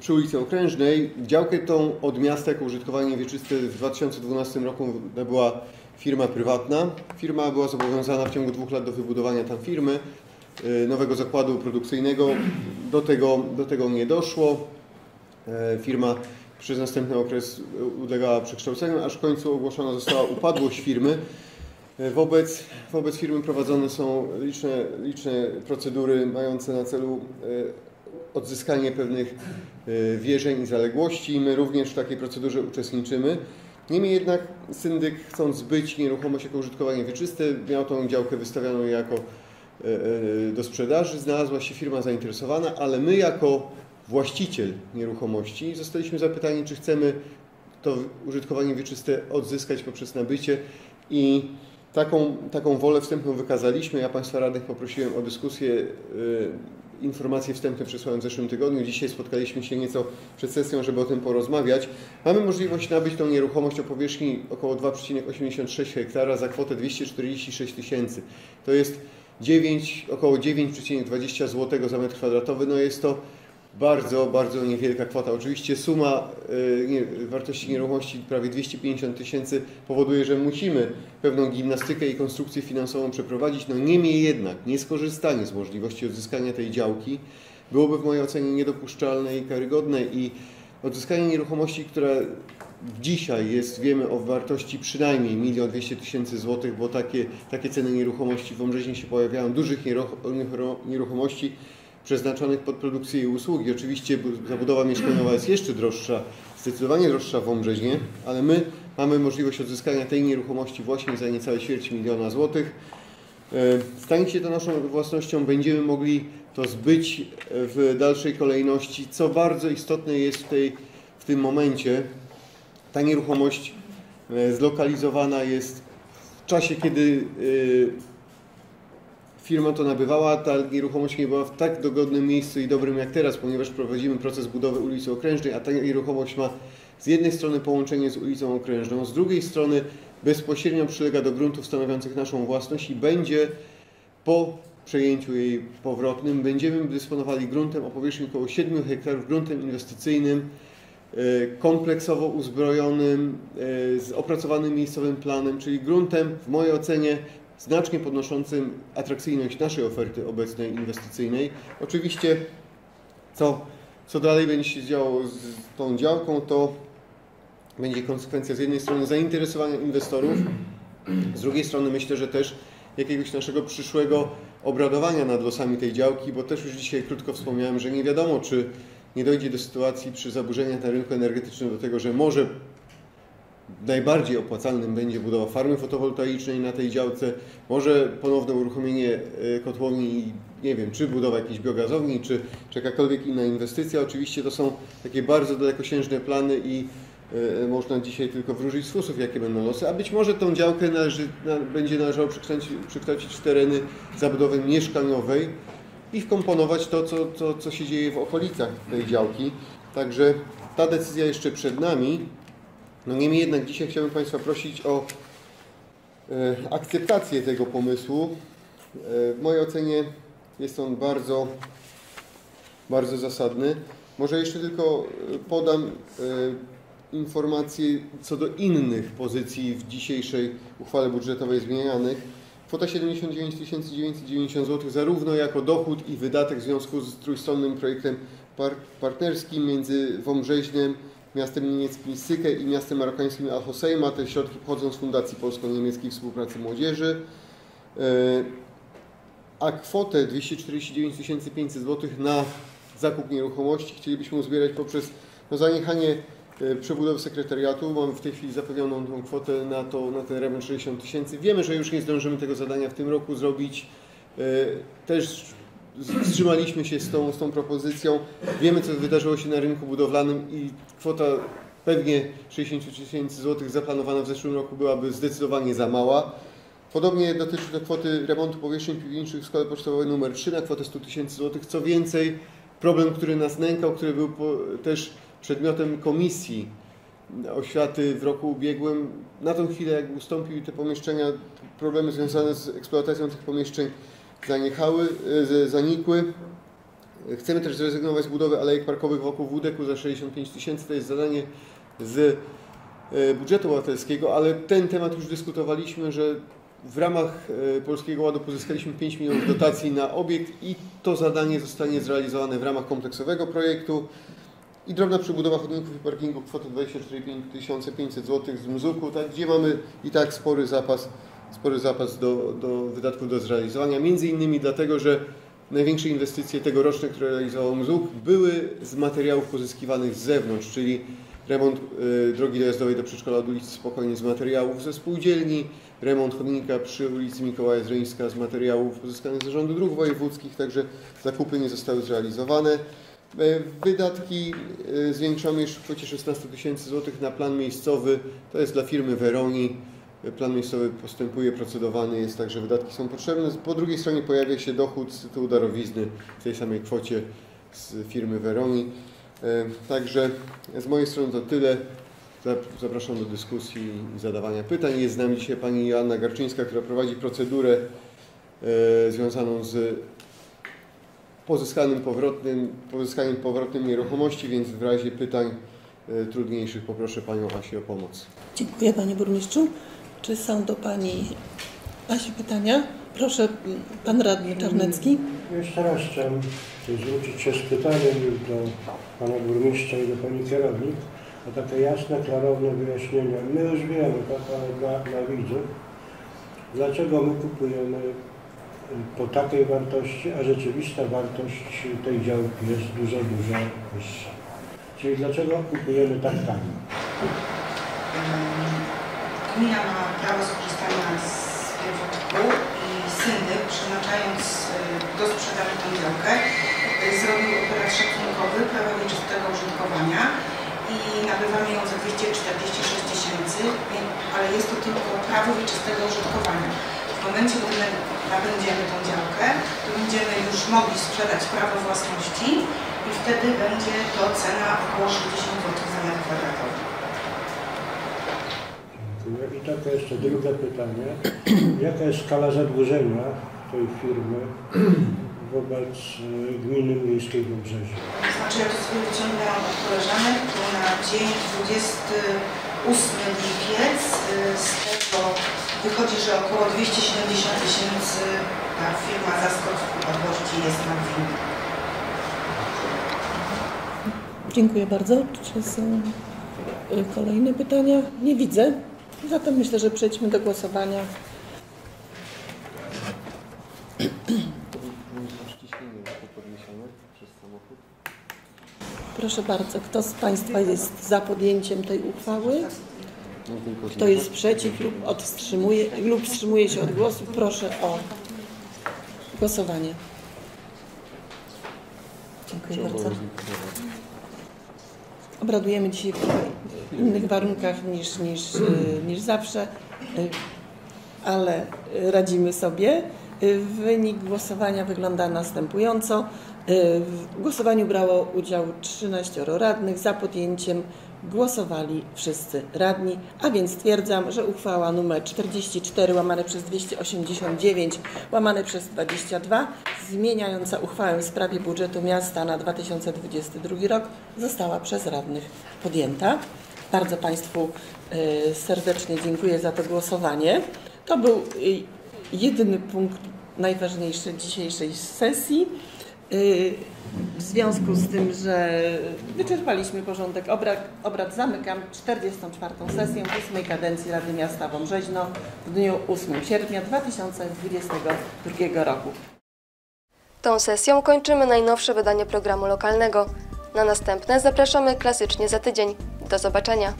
przy ulicy Okrężnej. Działkę tą od miasta jako użytkowanie wieczyste w 2012 roku nabyła firma prywatna. Firma była zobowiązana w ciągu dwóch lat do wybudowania tam firmy, e, nowego zakładu produkcyjnego. Do tego, do tego nie doszło. E, Firma przez następny okres ulegała przekształceniu, aż w końcu ogłoszona została upadłość firmy. E, Wobec, wobec firmy prowadzone są liczne, liczne procedury mające na celu e, odzyskanie pewnych wierzeń i zaległości. My również w takiej procedurze uczestniczymy. Niemniej jednak syndyk, chcąc zbyć nieruchomość jako użytkowanie wieczyste, miał tą działkę wystawioną jako e, e, do sprzedaży. Znalazła się firma zainteresowana, ale my jako właściciel nieruchomości zostaliśmy zapytani, czy chcemy to użytkowanie wieczyste odzyskać poprzez nabycie i taką, taką wolę wstępną wykazaliśmy. Ja Państwa radnych poprosiłem o dyskusję. Informacje wstępne przesłałem w zeszłym tygodniu. Dzisiaj spotkaliśmy się nieco przed sesją, żeby o tym porozmawiać. Mamy możliwość nabyć tą nieruchomość o powierzchni około 2,86 hektara za kwotę 246 tysięcy. To jest 9, około 9,20 zł za metr kwadratowy. No jest to bardzo, bardzo niewielka kwota. Oczywiście suma y, nie, wartości nieruchomości prawie 250 tysięcy powoduje, że musimy pewną gimnastykę i konstrukcję finansową przeprowadzić. No niemniej jednak nieskorzystanie z możliwości odzyskania tej działki byłoby w mojej ocenie niedopuszczalne i karygodne i odzyskanie nieruchomości, która dzisiaj jest, wiemy o wartości przynajmniej 1 200 tysięcy złotych, bo takie, takie ceny nieruchomości w Wąbrzeźnie się pojawiają, dużych nieruch- nieruchomości przeznaczonych pod produkcję i usługi. Oczywiście bu- zabudowa mieszkaniowa jest jeszcze droższa, zdecydowanie droższa w Wąbrzeźnie, ale my mamy możliwość odzyskania tej nieruchomości właśnie za niecałe ćwierć miliona złotych. E, Stanie się to naszą własnością, będziemy mogli to zbyć w dalszej kolejności. Co bardzo istotne jest w, tej, w tym momencie, ta nieruchomość e, zlokalizowana jest w czasie, kiedy e, firma to nabywała, ta nieruchomość nie była w tak dogodnym miejscu i dobrym jak teraz, ponieważ prowadzimy proces budowy ulicy Okrężnej, a ta nieruchomość ma z jednej strony połączenie z ulicą Okrężną, z drugiej strony bezpośrednio przylega do gruntów stanowiących naszą własność i będzie po przejęciu jej powrotnym będziemy dysponowali gruntem o powierzchni około 7 hektarów, gruntem inwestycyjnym, e, kompleksowo uzbrojonym, e, z opracowanym miejscowym planem, czyli gruntem w mojej ocenie znacznie podnoszącym atrakcyjność naszej oferty obecnej inwestycyjnej. Oczywiście Co, co dalej będzie się działo z tą działką, to będzie konsekwencja z jednej strony zainteresowania inwestorów, z drugiej strony myślę, że też jakiegoś naszego przyszłego obradowania nad losami tej działki, bo też już dzisiaj krótko wspomniałem, że nie wiadomo, czy nie dojdzie do sytuacji przy zaburzeniach na rynku energetycznym do tego, że może najbardziej opłacalnym będzie budowa farmy fotowoltaicznej na tej działce, może ponowne uruchomienie e, kotłowni nie wiem, czy budowa jakiejś biogazowni, czy, czy jakakolwiek inna inwestycja. Oczywiście to są takie bardzo dalekosiężne plany i e, można dzisiaj tylko wróżyć z fusów, jakie będą losy, a być może tą działkę należy, na, będzie należało przekształcić, przekształcić w tereny zabudowy mieszkaniowej i wkomponować to, co, co, co się dzieje w okolicach tej działki. Także ta decyzja jeszcze przed nami. No niemniej jednak dzisiaj chciałbym Państwa prosić o e, akceptację tego pomysłu. E, w mojej ocenie jest on bardzo, bardzo zasadny. Może jeszcze tylko e, podam informacje co do innych pozycji w dzisiejszej uchwale budżetowej zmienianych. Kwota 79 990 zł zarówno jako dochód i wydatek w związku z trójstronnym projektem par partnerskim między Wąbrzeźnem, miastem niemieckim Syke i miastem marokańskim Al Hoceima. Te środki pochodzą z Fundacji Polsko-Niemieckiej Współpracy Młodzieży. E, A kwotę 249 500 zł na zakup nieruchomości chcielibyśmy uzbierać poprzez no, zaniechanie e, przebudowy sekretariatu. Mamy w tej chwili zapewnioną tą kwotę na, to, na ten remont 60 tysięcy. Wiemy, że już nie zdążymy tego zadania w tym roku zrobić. E, Też wstrzymaliśmy się z tą, z tą propozycją. Wiemy, co wydarzyło się na rynku budowlanym i kwota pewnie 60 tysięcy złotych zaplanowana w zeszłym roku byłaby zdecydowanie za mała. Podobnie dotyczy to kwoty remontu powierzchni piwniczych w szkole podstawowej nr 3 na kwotę 100 tysięcy złotych. Co więcej, problem, który nas nękał, który był też przedmiotem komisji oświaty w roku ubiegłym, na tą chwilę jak ustąpiły te pomieszczenia, problemy związane z eksploatacją tych pomieszczeń zaniechały, e, zanikły. Chcemy też zrezygnować z budowy alejek parkowych wokół WDK za 65 tysięcy. To jest zadanie z e, budżetu obywatelskiego, ale ten temat już dyskutowaliśmy, że w ramach e, Polskiego Ładu pozyskaliśmy 5 milionów dotacji na obiekt i to zadanie zostanie zrealizowane w ramach kompleksowego projektu. I drobna przebudowa chodników i parkingu kwotą 24 500 zł z MZUK-u, tak, gdzie mamy i tak spory zapas, spory zapas do, do wydatków do zrealizowania. Między innymi dlatego, że największe inwestycje tegoroczne, które realizował MZUK, były z materiałów pozyskiwanych z zewnątrz, czyli remont y, drogi dojazdowej do przedszkola od ulicy Spokojnie z materiałów ze spółdzielni, remont chodnika przy ulicy Mikołaja Zreńska z materiałów pozyskanych z Zarządu Dróg Wojewódzkich, także zakupy nie zostały zrealizowane. E, Wydatki e, zwiększamy jeszcze w kwocie 16 tysięcy złotych na plan miejscowy. To jest dla firmy Veroni. Plan miejscowy postępuje, procedowany jest, także wydatki są potrzebne. Po drugiej stronie pojawia się dochód z tytułu darowizny w tej samej kwocie z firmy Veroni. E, Także z mojej strony to tyle. Zap- Zapraszam do dyskusji i zadawania pytań. Jest z nami dzisiaj pani Joanna Garczyńska, która prowadzi procedurę e, związaną z pozyskanym powrotnym, pozyskaniem powrotnym nieruchomości, więc w razie pytań e, trudniejszych poproszę Panią Asię o pomoc. Dziękuję Panie Burmistrzu. Czy są do Pani Asi pytania? Proszę, Pan Radny Czarnecki. Jeszcze raz chciałem zwrócić się z pytaniem do Pana Burmistrza i do Pani Kierownik o takie jasne, klarowne wyjaśnienia. My już wiemy, tak, ale dla, dla widzów, dlaczego my kupujemy po takiej wartości, a rzeczywista wartość tej działki jest dużo, dużo wyższa. Czyli dlaczego kupujemy tak tanio? Gmina ma prawo skorzystania z pierwotku i syndyk, przeznaczając y, do sprzedaży tę działkę, y, zrobił operat szacunkowy prawa wieczystego użytkowania i nabywamy ją za 246 tysięcy, ale jest to tylko prawo wieczystego użytkowania. W momencie, gdy my nabędziemy tą działkę, to będziemy już mogli sprzedać prawo własności i wtedy będzie to cena około 60 zł za metr kwadratowy. I takie jeszcze drugie pytanie. Jaka jest skala zadłużenia tej firmy wobec y, gminy miejskiej Wybrzeże? To znaczy, ja to sobie wyciągnęłam od koleżanek, to na dzień 28 lipiec y, z tego wychodzi, że około 270 tysięcy ta firma Zaskok w jest na gminie. Dziękuję bardzo. Czy są y, kolejne pytania? Nie widzę. Zatem myślę, że przejdźmy do głosowania. Proszę bardzo, kto z Państwa jest za podjęciem tej uchwały? Kto jest przeciw lub, odwstrzymuje, lub wstrzymuje się od głosu? Proszę o głosowanie. Dziękuję bardzo. Obradujemy dzisiaj w innych warunkach niż, niż, y, niż zawsze, y, ale radzimy sobie. Y, Wynik głosowania wygląda następująco. W głosowaniu brało udział 13 radnych. Za podjęciem głosowali wszyscy radni, a więc stwierdzam, że uchwała nr 44 łamane przez 289 łamane przez 22 zmieniająca uchwałę w sprawie budżetu miasta na 2022 rok została przez radnych podjęta. Bardzo Państwu y, serdecznie dziękuję za to głosowanie. To był y, jedyny punkt najważniejszy dzisiejszej sesji. Y, W związku z tym, że wyczerpaliśmy porządek obrad, obrad zamykam 44. sesję 8 kadencji Rady Miasta Wąbrzeźno w dniu 8 sierpnia 2022 roku. Tą sesją kończymy najnowsze wydanie programu lokalnego. Na następne zapraszamy klasycznie za tydzień. Do zobaczenia.